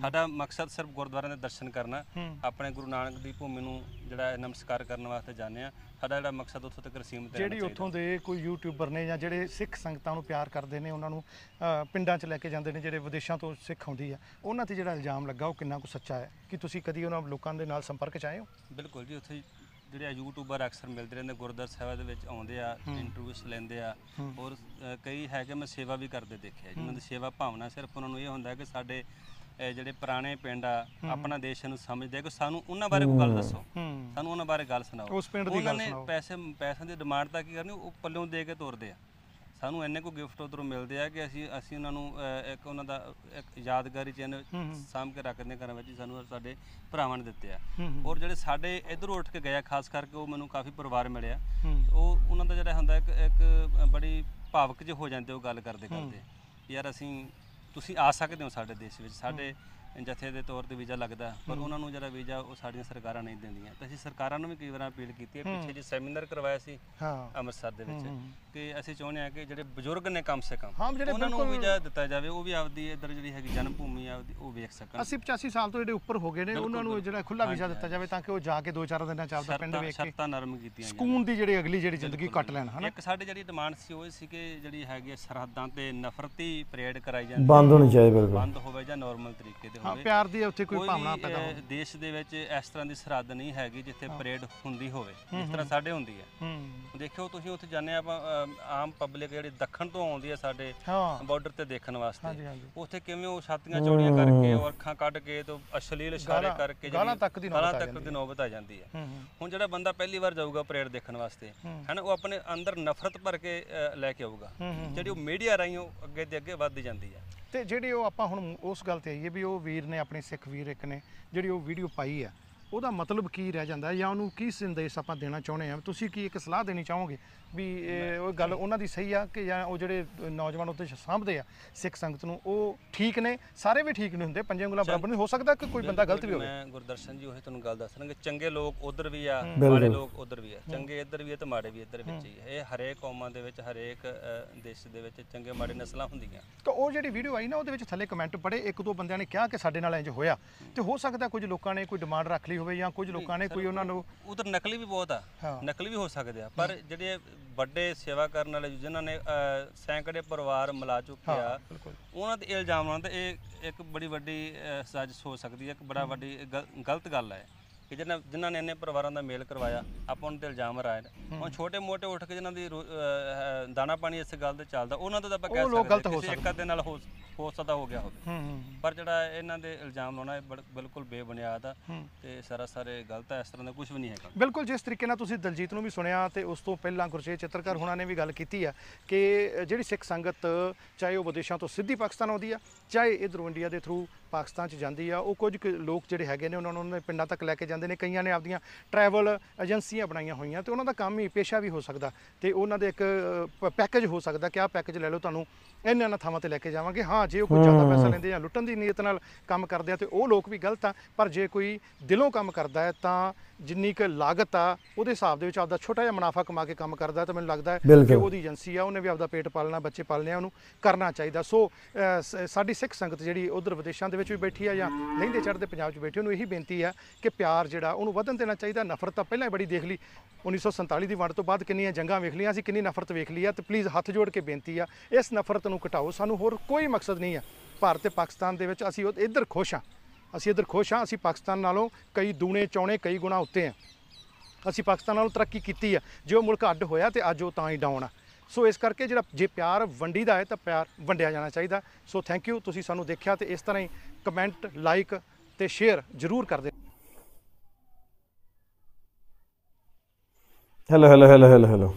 ਸਾਡਾ। ਮਕਸਦ ਸਿਰਫ ਗੁਰਦੁਆਰਿਆਂ ਦੇ ਦਰਸ਼ਨ ਕਰਨਾ ਆਪਣੇ ਗੁਰੂ ਨਾਨਕ ਦੀ ਭੂਮੀ ਨੂੰ ਜਿਹੜਾ ਨਮਸਕਾਰ ਕਰਨ ਵਾਸਤੇ ਜਾਂਦੇ ਆ। ਸਾਡਾ ਜਿਹੜਾ ਮਕਸਦ ਉੱਥੋਂ ਤੱਕ ਸੀਮਿਤ ਰਹਿਣਾ ਜਿਹੜੀ ਚਾਹੀਦਾ। ਉੱਥੋਂ ਦੇ ਕੋਈ ਯੂਟਿਊਬਰ ਨੇ ਜਾਂ ਜਿਹੜੇ ਸਿੱਖ ਸੰਗਤਾਂ ਨੂੰ ਪਿਆਰ ਕਰਦੇ ਨੇ ਉਹਨਾਂ ਨੂੰ ਅ, ਪਿੰਡਾਂ 'ਚ ਲੈ ਕੇ ਜਾਂਦੇ ਨੇ ਜਿਹੜੇ ਵਿਦੇਸ਼ਾਂ ਤੋਂ ਸਿੱਖ ਆਉਂਦੀ ਆ ਉਹਨਾਂ ਤੇ ਜਿਹੜਾ ਇਲਜ਼ਾਮ ਲੱਗਾ ਉਹ ਕਿੰਨਾ ਕੁ ਸੱਚਾ ਹੈ? ਕਿ ਤੁਸੀਂ ਕਦੀ ਉਹਨਾਂ ਲੋਕਾਂ ਦੇ ਨਾਲ ਸੰਪਰਕ 'ਚ ਆਏ ਹੋ? ਬਿਲਕੁਲ ਜੀ ਉੱਥੇ ਜਿਹੜੇ ਯੂਟਿਊਬਰ ਅਕਸਰ ਮਿਲਦੇ ਰਹਿੰਦੇ ਗੁਰਦੁਆਰਾ ਸਾਹਿਬ ਦੇ ਵਿੱਚ ਆਉਂਦੇ ਆ ਇੰਟਰਵਿਊਸ ਲੈਂਦੇ ਆ। ਔਰ ਅ, ਕਈ ਹੈ ਕਿ ਮੈਂ ਸੇਵਾ ਵੀ ਕਰਦੇ ਦੇਖਿਆ ਜਿਨ੍ਹਾਂ ਦੀ ਸੇਵਾ ਭਾਵਨਾ ਸਿਰਫ ਉਹਨਾਂ ਨੂੰ ਇਹ ਹੁੰਦਾ ਕਿ ਸਾਡੇ ਅ, ਜਿਹੜੇ ਪੁਰਾਣੇ ਪਿੰਡ ਆ ਆਪਣਾ ਦੇਸ਼ ਨੂੰ ਸਮਝਦੇ ਆ ਕਿ ਸਾਨੂੰ ਉਹਨਾਂ ਬਾਰੇ ਕੋਈ ਗੱਲ ਦੱਸੋ। ਸਾਨੂੰ ਉਹਨਾਂ ਬਾਰੇ ਗੱਲ ਸੁਣਾਓ। ਉਸ ਪਿੰਡ ਦੀ ਉਹਨਾਂ ਗੱਲ ਨੇ ਸੁਣਾਓ। ਪੈਸੇ ਪੈਸਿਆਂ ਦੀ ਡਿਮਾਂਡ ਤਾਂ ਕੀ ਕਰਨੀ ਉਹ ਪੱਲਿਓਂ ਦੇ ਕੇ ਤੋਰਦੇ ਆ। ਸਾਨੂੰ ਇੰਨੇ ਕੋ ਗਿਫਟ ਉਧਰੋਂ ਮਿਲਦੇ ਆ ਕਿ ਅਸੀਂ ਅਸੀਂ ਉਹਨਾਂ ਨੂੰ ਇੱਕ ਉਹਨਾਂ ਦਾ ਇੱਕ ਯਾਦਗਾਰੀ ਚਿੰਨ੍ਹ ਸਾਂਭ ਕੇ ਰੱਖਦੇ ਘਰਾਂ ਵਿੱਚ ਸਾਨੂੰ ਸਾਡੇ ਭਰਾਵਾਂ ਨੇ ਦਿੱਤੇ ਆ। ਔਰ ਜਿਹੜੇ ਸਾਡੇ ਇਧਰੋਂ ਉੱਠ ਕੇ ਗਏ ਖਾਸ ਕਰਕੇ ਉਹ ਮੈਨੂੰ ਕਾਫੀ ਪਰਿਵਾਰ ਮਿਲਿਆ। ਉਹ ਉਹਨਾਂ ਦਾ ਜਿਹੜਾ ਹੁੰਦਾ ਇੱਕ ਇੱਕ ਬੜੀ ਭਾਵਕ ਜਿਹੇ ਹੋ ਜਾਂਦੇ ਉਹ ਗੱਲ ਕਰਦੇ ਕਰਦੇ ਯਾਰ ਅਸੀਂ ਤੁਸੀਂ ਆ ਸਕਦੇ ਹੋ ਸਾਡੇ ਦੇਸ਼ ਵਿੱਚ ਸਾਡੇ ਜਥੇ ਦੇ ਤੌਰ ਤੇ ਵੀਜ਼ਾ ਲੱਗਦਾ ਪਰ ਉਹਨਾਂ ਨੂੰ ਜਿਹੜਾ ਵੀਜ਼ਾ ਉਹ ਸਾਡੀਆਂ ਸਰਕਾਰਾਂ ਨਹੀਂ ਦਿੰਦੀਆਂ। ਤੇ ਅਸੀਂ ਸਰਕਾਰਾਂ ਨੂੰ ਵੀ ਕਈ ਵਾਰ ਅਪੀਲ ਕੀਤੀ ਹੈ ਪਿੱਛੇ ਜੇ ਸੈਮੀਨਾਰ ਕਰਵਾਇਆ ਸੀ ਹਾਂ। ਅੰਮ੍ਰਿਤਸਰ ਦੇ ਵਿੱਚ ਕਿ ਅਸੀਂ ਚਾਹੁੰਦੇ ਹਾਂ ਕਿ ਜਿਹੜੇ ਬਜ਼ੁਰਗ ਨੇ ਕਮ ਸੇ ਕਮ ਉਹਨਾਂ ਨੂੰ ਵੀਜ਼ਾ ਦਿੱਤਾ ਜਾਵੇ ਉਹ ਵੀ ਆਪਦੀ ਇੱਧਰ ਜਿਹੜੀ ਹੈਗੀ ਜਨਮ ਭੂਮੀ ਆ ਉਹ ਵੇਖ ਸਕਣ। 80 85 ਸਾਲ ਤੋਂ ਜਿਹੜੇ ਉੱਪਰ ਹੋ ਗਏ ਨੇ ਉਹਨਾਂ ਨੂੰ ਜਿਹੜਾ ਖੁੱਲਾ ਵੀਜ਼ਾ ਦਿੱਤਾ ਜਾਵੇ ਤਾਂ ਕਿ ਉਹ ਜਾ ਕੇ ਦੋ ਚਾਰ ਦਿਨਾਂ ਚ ਆਪਦਾ ਪਿੰਡ ਵੇਖ ਕੇ ਸ਼ਰਤਾਂ ਨਰਮ ਕੀਤੀਆਂ। ਸਕੂਨ ਦੀ ਜਿਹੜੀ ਅਗਲੀ ਜਿਹੜੀ ਜ਼ਿੰਦਗੀ ਕੱਟ ਲੈਣ ਹਨਾ? ਇੱਕ ਸਾਡੇ ਜਿਹੜੀ ਡਿਮਾਂਡ ਸੀ ਉਹ ਸੀ ਕਿ ਜਿਹੜੀ ਹੈਗੀ ਸਰਹੱਦਾਂ ਤੇ ਨਫ਼ਰਤੀ ਪਰੇਡ ਕਰਾਈ ਜਾਂਦੀ ਬੰਦ ਹੋਣੀ ਚਾਹੀਦੀ ਬਿਲਕੁਲ। ਬੰਦ ਹੋਵੇ ਜਾਂ ਨਾਰਮਲ ਤਰੀਕੇ ਤੇ ਹਾਂ ਹੋਵੇ ਪਿਆਰ ਦੀ ਉੱਥੇ ਕੋਈ ਭਾਵਨਾ ਪੈਦਾ ਹੋਵੇ। ਦੇਸ਼ ਦੇ ਵਿੱਚ ਇਸ ਤਰ੍ਹਾਂ ਦੀ ਸਰਹੱਦ ਨਹੀਂ ਹੈਗੀ ਜਿੱਥੇ ਪਰੇਡ ਹੁੰਦੀ ਹੋਵੇ ਜਿਸ ਤਰ੍ਹਾਂ ਸਾਡੇ ਹੁੰਦੀ ਹੈ। ਹੂੰ। ਦੇਖਿਓ ਤੁਸੀਂ ਉੱਥੇ ਜਾਂਦੇ ਆਪਾਂ ਆਮ ਪਬਲਿਕ ਜਿਹੜੀ ਦੱਖਣ ਤੋਂ ਆਉਂਦੀ ਹੈ ਸਾਡੇ ਹਾਂ। ਬਾਰਡਰ ਤੇ ਦੇਖਣ ਵਾਸਤੇ। ਹਾਂਜੀ ਹਾਂਜੀ। ਉੱਥੇ ਕਿਵੇਂ ਉਹ ਛਾਤੀਆਂ ਚੌੜੀਆਂ ਕਰਕੇ ਉਹ ਅੱਖਾਂ ਕੱਢ ਕੇ ਤੇ ਅਸ਼ਲੀਲ ਇਸ਼ਾਰੇ ਕਰਕੇ ਗਾਲਾਂ ਜਿਹੜੀ- ਤੱਕ ਦੀ ਨੌਬਤ ਗਾਲਾਂ ਆ ਤੱਕ ਜਾਂਦੀ ਦੀ ਨੌਬਤ ਆ ਜਾਂਦੀ ਹੈ। ਹੂੰ ਹੂੰ। ਹੁਣ ਜਿਹੜਾ ਬੰਦਾ ਪਹਿਲੀ ਵਾਰ ਜਾਊਗਾ ਪਰੇਡ ਦੇਖਣ ਵਾਸਤੇ ਹੈਨਾ ਉਹ ਆਪਣੇ ਅੰਦਰ ਨਫ਼ਰਤ ਭਰ ਕੇ ਲੈ ਕੇ ਆਊਗਾ। ਜਿਹੜੀ ਉਹ ਮੀਡੀਆ ਰਾਹੀਂ ਉਹ ਅੱਗੇ ਤੇ ਅੱਗੇ ਵੱਧਦੀ ਜਾਂਦੀ ਹੈ। ਤੇ ਜਿਹੜੀ ਉਹ ਆਪਾਂ ਹੁਣ ਉਸ ਗੱਲ ਤੇ ਆਈਏ ਵੀ ਉਹ ਵੀਰ ਨੇ, ਆਪਣੇ ਸਿੱਖ ਵੀਰ ਇੱਕ ਨੇ, ਜਿਹੜੀ ਉਹ ਵੀਡੀਓ ਪਾਈ ਆ, ਉਹਦਾ ਮਤਲਬ ਕੀ ਰਹਿ ਜਾਂਦਾ ਜਾਂ ਉਹਨੂੰ ਕੀ ਸੰਦੇਸ਼ ਆਪਾਂ ਦੇਣਾ ਚਾਹੁੰਦੇ ਆ? ਤੁਸੀਂ ਕੀ ਇੱਕ ਸਲਾਹ ਦੇਣੀ ਚਾਹੋਗੇ? ਵੀ ਉਹ ਗੱਲ ਉਹਨਾਂ ਦੀ ਸਹੀ ਆ ਕਿ ਜਾਂ ਉਹ ਜਿਹੜੇ ਨੌਜਵਾਨ ਉੱਤੇ ਸਾਂਭਦੇ ਆ ਸਿੱਖ ਸੰਗਤ ਨੂੰ ਉਹ ਠੀਕ ਨੇ ਸਾਰੇ ਵੀ ਠੀਕ ਨਹੀਂ ਹੁੰਦੇ ਪੰਜੇ ਉਂਗਲਾਂ ਬਰਾਬਰ ਨਹੀਂ ਹੋ ਸਕਦਾ ਕਿ ਕੋਈ ਬੰਦਾ ਗਲਤ ਵੀ ਹੋਵੇ। ਮੈਂ ਗੁਰਦਰਸ਼ਨ ਜੀ ਉਹੀ ਤੁਹਾਨੂੰ ਗੱਲ ਦੱਸ ਰਿਹਾ ਕਿ ਚੰਗੇ ਲੋਕ ਉਧਰ ਵੀ ਆ। ਮਾੜੇ ਲੋਕ ਉਧਰ ਵੀ ਆ ਚੰਗੇ ਇੱਧਰ ਵੀ ਆ ਤੇ ਮਾੜੇ ਵੀ ਇੱਧਰ ਵਿੱਚ ਹੀ ਇਹ ਹਰੇਕ ਕੌਮਾਂ ਦੇ ਵਿੱਚ ਹਰੇਕ ਦੇਸ਼ ਦੇ ਵਿੱਚ ਚੰਗੇ ਮਾੜੇ ਨਸਲਾਂ ਹੁੰਦੀਆਂ। ਤਾਂ ਉਹ ਜਿਹੜੀ ਵੀਡੀਓ ਆਈ ਨਾ ਉਹਦੇ ਵਿੱਚ ਥੱਲੇ ਕਮੈਂਟ ਪੜੇ ਇੱਕ ਦੋ ਬੰਦਿਆਂ ਨੇ ਕਿਹਾ ਕਿ ਸਾਡੇ ਨਾਲ ਇੰਜ ਹੋਇਆ। ਤੇ ਹੋ ਸਕਦਾ ਕੁਝ ਲੋਕਾਂ ਨੇ ਕੋਈ ਡਿਮਾਂਡ ਰੱਖ ਲਈ ਹੋਵੇ ਜਾਂ ਕੁਝ ਲੋਕਾਂ ਨੇ ਕੋਈ ਉਹਨਾਂ ਨੂੰ ਉਧਰ ਨਕਲੀ ਵੀ ਬਹੁਤ ਆ। ਨਕਲੀ ਵੀ ਹੋ ਸਕਦੇ ਆ ਪਰ ਜਿਹੜੇ ਵੱਡੇ ਸੇਵਾ ਕਰਨ ਵਾਲੇ ਜਿਨ੍ਹਾਂ ਨੇ ਸੈਂਕੜੇ ਪਰਿਵਾਰ ਮਿਲਾ ਚੁੱਕੇ ਆ ਉਹਨਾਂ ਤੇ ਇਲਜ਼ਾਮ ਤੇ ਇਹ ਇੱਕ ਬੜੀ ਵੱਡੀ ਸਾਜ਼ਿਸ਼ ਹੋ ਸਕਦੀ ਹੈ ਇੱਕ ਬੜਾ ਵੱਡੀ ਗਲ- ਗਲਤ ਗੱਲ ਹੈ ਕਿ ਜਿਨ੍ਹਾਂ ਜਿਨ੍ਹਾਂ ਨੇ ਇੰਨੇ ਪਰਿਵਾਰਾਂ ਦਾ ਮੇਲ ਕਰਵਾਇਆ ਆਪਾਂ ਉਹਨਾਂ ਤੇ ਇਲਜ਼ਾਮ ਰਾਏ ਹੁਣ ਛੋਟੇ ਮੋਟੇ ਉੱਠ ਕੇ ਜਿਨ੍ਹਾਂ ਦੀ ਦਾਣਾ ਪਾਣੀ ਇਸ ਗੱਲ ਤੇ ਚੱਲਦਾ ਉਹਨਾਂ ਤੋਂ ਤਾਂ ਆਪਾਂ ਕਹਿ ਸਕਦੇ ਹੋ ਇੱਕ ਅੱਧੇ ਨਾਲ ਹੋ ਹੋ ਸਕਦਾ ਹੋ ਗਿਆ ਹੋਵੇ। ਹੂੰ ਹੂੰ ਪਰ ਜਿਹੜਾ ਇਹਨਾਂ ਦੇ ਇਲਜ਼ਾਮ ਲਾਉਣਾ ਇਹ ਬੜ- ਬਿਲਕੁਲ ਬੇਬੁਨਿਆਦ ਆ ਤੇ ਸਾਰਾ ਸਾਰੇ ਗਲਤ ਹੈ ਇਸ ਤਰ੍ਹਾਂ ਦਾ ਕੁਝ ਵੀ ਨਹੀਂ ਹੈਗਾ। ਬਿਲਕੁਲ ਜਿਸ ਤਰੀਕੇ ਨਾਲ ਤੁਸੀਂ ਦਲਜੀਤ ਨੂੰ ਵੀ ਸੁਣਿਆ ਤੇ ਉਸ ਤੋਂ ਪਹਿਲਾਂ ਗੁਰਜੀਤ ਚਿੱਤਰਕਾਰ ਹੁਣਾਂ ਨੇ ਵੀ ਗੱਲ ਕੀਤੀ ਆ ਕਿ ਜਿਹੜੀ ਸਿੱਖ ਸੰਗਤ ਚਾਹੇ ਉਹ ਵਿਦੇਸ਼ਾਂ ਤੋਂ ਸਿੱਧੀ ਪਾਕਿਸਤਾਨ ਆਉਂਦੀ ਆ ਚਾਹੇ ਇਧਰੋਂ ਇੰਡੀਆ ਦੇ ਥਰੂ ਪਾਕਿਸਤਾਨ ਚ ਜਾਂਦੀ ਆ ਉਹ ਕੁਝ ਲੋਕ ਜਿਹੜੇ ਹੈਗੇ ਨੇ ਉਹਨਾਂ ਨੂੰ ਉਹਨਾਂ ਦੇ ਪਿੰਡਾਂ ਤੱਕ ਲੈ ਕੇ ਜਾਂਦੇ ਨੇ। ਕਈਆਂ ਨੇ ਆਪਦੀਆਂ ਟਰੈਵਲ ਏਜੰਸੀਆਂ ਬਣਾਈਆਂ ਹੋਈਆਂ ਤੇ ਉਹਨਾਂ ਦਾ ਕੰਮ ਹੀ ਪੇਸ਼ਾ ਵੀ ਹੋ ਸਕਦਾ ਤੇ ਉਹਨਾਂ ਦੇ ਇੱਕ ਪੈਕੇਜ ਹੋ ਸਕਦਾ ਕਿ ਆਹ ਪੈਕੇਜ ਲੈ ਲਓ ਤੁਹਾਨੂੰ ਇਹਨਾਂ ਇਹਨਾਂ ਥਾਵਾਂ ਤੇ ਲੈ ਕੇ ਜਾਵਾਂਗੇ। ਹਾਂ ਜੇ ਉਹ ਕੋਈ ਜ਼ਿਆਦਾ ਪੈਸਾ ਲੈਂਦੇ ਜਾਂ ਲੁੱਟਣ ਦੀ ਨੀਅਤ ਨਾਲ ਕੰਮ ਕਰਦੇ ਆ ਤੇ ਉਹ ਲੋਕ ਵੀ ਗਲਤ ਆ ਪਰ ਜੇ ਕੋਈ ਦਿਲੋਂ ਕੰਮ ਕਰਦਾ ਹੈ ਤਾਂ ਜਿੰਨੀ ਕੁ ਲਾਗਤ ਆ ਉਹਦੇ ਹਿਸਾਬ ਦੇ ਵਿੱਚ ਆਪਦਾ ਛੋਟਾ ਜਿਹਾ ਮੁਨਾਫਾ ਕਮਾ ਕੇ ਕੰਮ ਕਰਦਾ ਤਾਂ ਮੈਨੂੰ ਲੱਗਦਾ ਹੈ ਕਿ। ਉਹਦੀ ਏਜੰਸੀ ਆ ਉਹਨੇ ਵੀ ਆਪਦਾ ਪੇਟ ਪਾਲਣਾ ਬੱਚੇ ਪਾਲਣੇ ਆ ਉਹਨੂੰ ਕਰਨਾ ਚਾਹੀਦਾ। ਸੋ ਸਾਡੀ ਸਿੱਖ ਸੰਗਤ ਜਿਹੜੀ ਉਧਰ ਵਿਦੇਸ਼ਾਂ ਦੇ ਵਿੱਚ ਵੀ ਬੈਠੀ ਆ ਜਾਂ ਲਹਿੰਦੇ ਚੜ੍ਹਦੇ ਪੰਜਾਬ 'ਚ ਬੈਠੀ ਉਹਨੂੰ ਇਹੀ ਬੇਨਤੀ ਆ ਕਿ ਪਿਆਰ ਜਿਹੜਾ ਉਹਨੂੰ ਵਧਣ ਦੇਣਾ ਚਾਹੀਦਾ। ਨਫ਼ਰਤ ਤਾਂ ਪਹਿਲਾਂ ਹੀ ਬੜੀ ਦੇਖ ਲਈ। 1947 ਦੀ ਵੰਡ ਤੋਂ ਬਾਅਦ ਕਿੰਨੀਆਂ ਜੰਗਾਂ ਵੇਖ ਲਈਆਂ ਅਸੀਂ ਕਿੰਨੀ ਨਫ਼ਰਤ ਵੇਖ ਲਈ ਆ ਤੇ ਪਲੀਜ਼ ਹੱਥ ਜੋੜ ਕੇ ਬੇਨਤੀ ਆ ਇਸ ਨਫ਼ਰਤ ਨੂੰ ਘਟਾਓ। ਸਾਨੂੰ ਹੋਰ ਕੋਈ ਮਕਸਦ ਨਹੀਂ ਆ। ਭਾਰਤ ਤੇ ਪਾਕਿਸਤਾਨ ਦੇ ਵਿੱਚ ਅਸੀਂ ਇੱਧਰ ਖੁਸ਼ ਆ। ਅਸੀਂ ਇੱਧਰ ਖੁਸ਼ ਹਾਂ, ਅਸੀਂ ਪਾਕਿਸਤਾਨ ਨਾਲੋਂ ਕਈ ਦੂਣੇ, ਚੌਣੇ, ਕਈ ਗੁਣਾ ਉੱਤੇ ਹਾਂ। ਅਸੀਂ ਪਾਕਿਸਤਾਨ ਨਾਲੋਂ ਤਰੱਕੀ ਕੀਤੀ ਆ। ਜੇ ਉਹ ਮੁਲਕ ਅੱਡ ਹੋਇਆ ਤੇ ਅੱਜ ਉਹ ਤਾਂ ਹੀ ਡਾਊਨ ਆ। ਸੋ ਇਸ ਕਰਕੇ ਜਿਹੜਾ ਜੇ ਪਿਆਰ ਵੰਡੀਦਾ ਹੈ ਤਾਂ ਪਿਆਰ ਵੰਡਿਆ ਜਾਣਾ ਚਾਹੀਦਾ। ਸੋ ਥੈਂਕ ਯੂ ਤੁਸੀਂ ਸਾਨੂੰ ਦੇਖਿਆ ਤੇ ਇਸ ਤਰ੍ਹਾਂ ਹੀ ਕਮੈਂਟ ਲਾਈਕ ਤੇ ਸ਼ੇਅਰ ਜ਼ਰੂਰ ਕਰਦੇ hello hello hello hello hello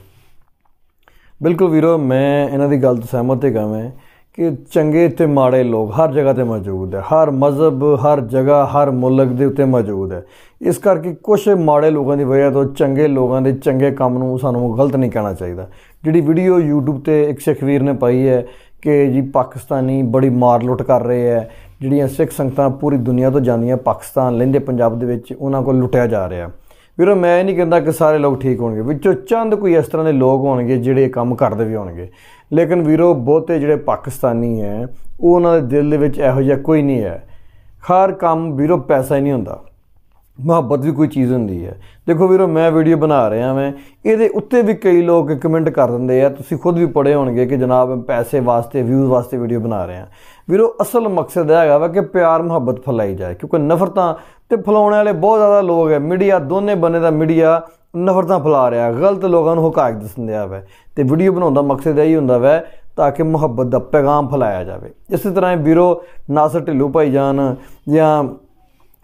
ਬਿਲਕੁਲ ਵੀਰੋ, ਮੈਂ ਇਹਨਾਂ ਦੀ ਗੱਲ ਤੋਂ ਸਹਿਮਤ ਹੈਗਾ ਮੈਂ। ਕਿ ਚੰਗੇ ਤੇ ਮਾੜੇ ਲੋਕ, ਹਰ ਜਗ੍ਹਾ ਤੇ ਮੌਜੂਦ ਹੈ। ਹਰ ਮਜ਼ਹਬ, ਹਰ ਜਗ੍ਹਾ, ਹਰ ਮੁਲਕ ਦੇ ਉੱਤੇ ਮੌਜੂਦ ਹੈ। ਇਸ ਕਰਕੇ ਕੁਝ ਮਾੜੇ ਲੋਕਾਂ ਦੀ ਵਜ੍ਹਾ ਤੋਂ ਚੰਗੇ ਲੋਕਾਂ ਦੇ ਚੰਗੇ ਕੰਮ ਨੂੰ ਸਾਨੂੰ ਗਲਤ ਨਹੀਂ ਕਹਿਣਾ ਚਾਹੀਦਾ। ਜਿਹੜੀ ਵੀਡੀਓ YouTube ਤੇ ਇੱਕ ਸਿੱਖ ਵੀਰ ਨੇ ਪਾਈ ਹੈ ਕਿ ਜੀ ਪਾਕਿਸਤਾਨੀ ਬੜੀ ਮਾਰ ਲੁੱਟ ਕਰ ਰਹੇ ਹੈ, ਜਿਹੜੀਆਂ ਸਿੱਖ ਸੰਗਤਾਂ ਪੂਰੀ ਦੁਨੀਆ ਤੋਂ ਜਾਂਦੀਆਂ ਪਾਕਿਸਤਾਨ ਲਹਿੰਦੇ ਪੰਜਾਬ ਦੇ ਵਿੱਚ, ਉਹਨਾਂ ਕੋਲ ਲੁੱਟਿਆ ਜਾ ਰਿਹਾ। ਵੀਰੋ, ਮੈਂ ਇਹ ਨਹੀਂ ਕਹਿੰਦਾ ਕਿ ਸਾਰੇ ਲੋਕ ਠੀਕ ਹੋਣਗੇ। ਵਿੱਚੋਂ ਚੰਦ ਕੋਈ ਇਸ ਤਰ੍ਹਾਂ ਦੇ ਲੋਕ ਹੋਣਗੇ ਜਿਹੜੇ ਕੰਮ ਕਰਦੇ ਵੀ ਹੋਣਗੇ। ਲੇਕਿਨ ਵੀਰੋ, ਬਹੁਤੇ ਜਿਹੜੇ ਪਾਕਿਸਤਾਨੀ ਹੈ, ਉਹ ਉਹਨਾਂ ਦੇ ਦਿਲ ਦੇ ਵਿੱਚ ਇਹੋ ਜਿਹਾ ਕੋਈ ਨਹੀਂ ਹੈ। ਹਰ ਕੰਮ ਵੀਰੋ ਪੈਸਾ ਹੀ ਨਹੀਂ ਹੁੰਦਾ। ਮੁਹੱਬਤ ਵੀ ਕੋਈ ਚੀਜ਼ ਹੁੰਦੀ ਹੈ। ਦੇਖੋ ਵੀਰੋ, ਮੈਂ ਵੀਡੀਓ ਬਣਾ ਰਿਹਾ ਮੈਂ ਇਹਦੇ ਉੱਤੇ ਵੀ ਕਈ ਲੋਕ ਕਮੈਂਟ ਕਰ ਦਿੰਦੇ ਆ। ਤੁਸੀਂ ਖੁਦ ਵੀ ਪੜ੍ਹੇ ਹੋਣਗੇ ਕਿ ਜਨਾਬ ਪੈਸੇ ਵਾਸਤੇ ਵਿਊਜ਼ ਵਾਸਤੇ ਵੀਡੀਓ ਬਣਾ ਰਹੇ ਆ। ਵੀਰੋ, ਅਸਲ ਮਕਸਦ ਇਹ ਹੈਗਾ ਵਾ ਕਿ ਪਿਆਰ, ਮੁਹੱਬਤ ਫੈਲਾਈ ਜਾਏ। ਕਿਉਂਕਿ ਨਫ਼ਰਤਾਂ ਤੇ ਫੈਲਾਉਣ ਵਾਲੇ ਬਹੁਤ ਜ਼ਿਆਦਾ ਲੋਕ ਹੈ ਮੀਡੀਆ ਦੋਨੇ ਬੰਨੇ ਦਾ ਮੀਡੀਆ ਨਫ਼ਰਤਾਂ ਫੈਲਾ ਰਿਹਾ। ਗਲਤ ਲੋਕਾਂ ਨੂੰ ਹਕਾਇਕ ਦੱਸਣ ਦਿਆ ਵਾ। ਤੇ ਵੀਡੀਓ ਬਣਾਉਣ ਦਾ ਮਕਸਦ ਇਹੀ ਹੁੰਦਾ ਵਾ ਤਾਂ ਕਿ ਮੁਹੱਬਤ ਦਾ ਪੈਗਾਮ ਫੈਲਾਇਆ ਜਾਵੇ। ਇਸੇ ਤਰ੍ਹਾਂ ਇਹ ਵੀਰੋ, ਨਾਸਰ ਢਿੱਲੂ ਭਾਈ ਭਾਈਜਾਨ ਜਾਂ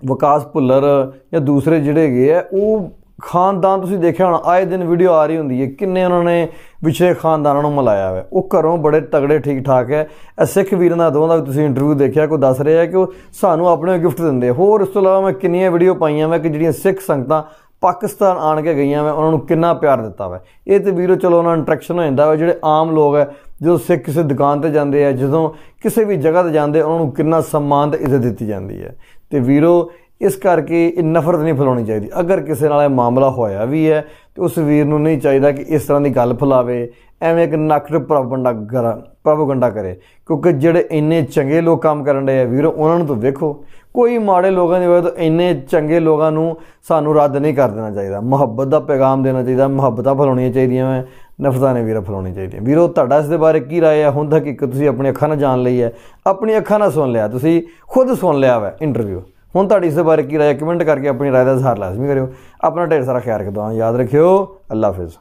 ਵਿਕਾਸ ਭੁੱਲਰ ਜਾਂ ਦੂਸਰੇ ਜਿਹੜੇ ਹੈਗੇ ਆ, ਉਹ ਖਾਨਦਾਨ ਤੁਸੀਂ ਦੇਖਿਆ ਹੋਣਾ, ਆਏ ਦਿਨ ਵੀਡੀਓ ਆ ਰਹੀ ਹੁੰਦੀ ਹੈ, ਕਿੰਨੇ ਉਹਨਾਂ ਨੇ ਵਿਛੜੇ ਖਾਨਦਾਨਾਂ ਨੂੰ ਮਿਲਾਇਆ ਹੋਇਆ। ਉਹ ਘਰੋਂ ਬੜੇ ਤਗੜੇ ਠੀਕ ਠਾਕ ਹੈ। ਇਹ ਸਿੱਖ ਵੀਰਾਂ ਦਾ ਦੋਵਾਂ ਦਾ ਵੀ ਤੁਸੀਂ ਇੰਟਰਵਿਊ ਦੇਖਿਆ, ਕੋਈ ਦੱਸ ਰਿਹਾ ਕਿ ਉਹ ਸਾਨੂੰ ਆਪਣੇ ਗਿਫਟ ਦਿੰਦੇ ਹੋਰ ਇਸ ਤੋਂ ਇਲਾਵਾ ਮੈਂ ਕਿੰਨੀਆਂ ਵੀਡੀਓ ਪਾਈਆਂ ਮੈਂ ਕਿ ਜਿਹੜੀਆਂ ਸਿੱਖ ਸੰਗਤਾਂ ਪਾਕਿਸਤਾਨ ਆਣ ਕੇ ਗਈਆਂ ਮੈਂ ਉਹਨਾਂ ਨੂੰ ਕਿੰਨਾ ਪਿਆਰ ਦਿੱਤਾ ਵਾ। ਇਹ ਤੇ ਵੀਰੋ ਚਲੋ ਉਹਨਾਂ ਇੰਟਰੈਕਸ਼ਨ ਹੋ ਜਾਂਦਾ ਵਾ, ਜਿਹੜੇ ਆਮ ਲੋਕ ਹੈ, ਜਦੋਂ ਸਿੱਖ ਕਿਸੇ ਦੁਕਾਨ ਤੇ ਜਾਂਦੇ ਆ, ਜਦੋਂ ਕਿਸੇ ਵੀ ਜਗ੍ਹਾ ਤੇ ਜਾਂਦੇ ਉਹਨਾਂ ਨੂੰ ਕਿੰਨਾ ਸਨਮਾਨ ਤੇ ਇੱਜ਼ਤ ਦਿੱਤੀ ਜਾਂਦੀ ਹੈ। ਤੇ ਵੀਰੋ, ਇਸ ਕਰਕੇ ਇਹ ਨਫ਼ਰਤ ਨਹੀਂ ਫੈਲਾਉਣੀ ਚਾਹੀਦੀ। ਅਗਰ ਕਿਸੇ ਨਾਲ ਇਹ ਮਾਮਲਾ ਹੋਇਆ ਵੀ ਹੈ, ਤੇ ਉਸ ਵੀਰ ਨੂੰ ਨਹੀਂ ਚਾਹੀਦਾ ਕਿ ਇਸ ਤਰ੍ਹਾਂ ਦੀ ਗੱਲ ਫੈਲਾਵੇ, ਐਵੇਂ ਇੱਕ ਨਕਰ ਪ੍ਰੋਪਗੰਡਾ ਕਰਾ ਪ੍ਰੋਪਗੰਡਾ ਕਰੇ। ਕਿਉਂਕਿ ਜਿਹੜੇ ਇੰਨੇ ਚੰਗੇ ਲੋਕ ਕੰਮ ਕਰਨ ਦੇ ਆ, ਵੀਰੋ, ਉਹਨਾਂ ਨੂੰ ਤਾਂ ਵੇਖੋ। ਕੋਈ ਮਾੜੇ ਲੋਕਾਂ ਦੀ ਵਜ੍ਹਾ ਤੋਂ ਇੰਨੇ ਚੰਗੇ ਲੋਕਾਂ ਨੂੰ ਸਾਨੂੰ ਰੱਦ ਨਹੀਂ ਕਰ ਦੇਣਾ ਚਾਹੀਦਾ। ਮੁਹੱਬਤ ਦਾ ਪੈਗਾਮ ਦੇਣਾ ਚਾਹੀਦਾ, ਮੁਹੱਬਤਾਂ ਫੈਲਾਉਣੀਆਂ ਚਾਹੀਦੀਆਂ ਵਾ ਨਫ਼ਰਤਾਂ ਨੇ ਵੀਰੋ ਫੈਲਾਉਣੀਆਂ ਚਾਹੀਦੀਆਂ। ਵੀਰੋ, ਤੁਹਾਡਾ ਇਸ ਦੇ ਬਾਰੇ ਕੀ ਰਾਏ ਹੈ ਹੁਣ ਤੱਕ ਇੱਕ ਤੁਸੀਂ ਆਪਣੀ ਅੱਖਾਂ ਨਾਲ ਜਾਣ ਲਈ ਹੈ। ਆਪਣੀ ਅੱਖਾਂ ਨਾਲ ਸੁਣ ਲਿਆ, ਤੁਸੀਂ ਖੁਦ ਸੁਣ ਲਿਆ ਵਾ ਇੰਟਰਵਿਊ ਹੁਣ ਤੁਹਾਡੀ ਇਸ ਦੇ ਬਾਰੇ ਕੀ ਰਾਏ ਕਮੈਂਟ ਕਰਕੇ ਆਪਣੀ ਰਾਏ ਦਾ ਇਜ਼ਹਾਰ ਲਾਜ਼ਮੀ ਕਰਿਓ। ਆਪਣਾ ਢੇਰ ਸਾਰਾ ਖਿਆਲ ਰੱਖਦਾ ਹਾਂ। ਯਾਦ ਰੱਖਿਓ। ਅੱਲਾ ਹਾਫਿਜ਼।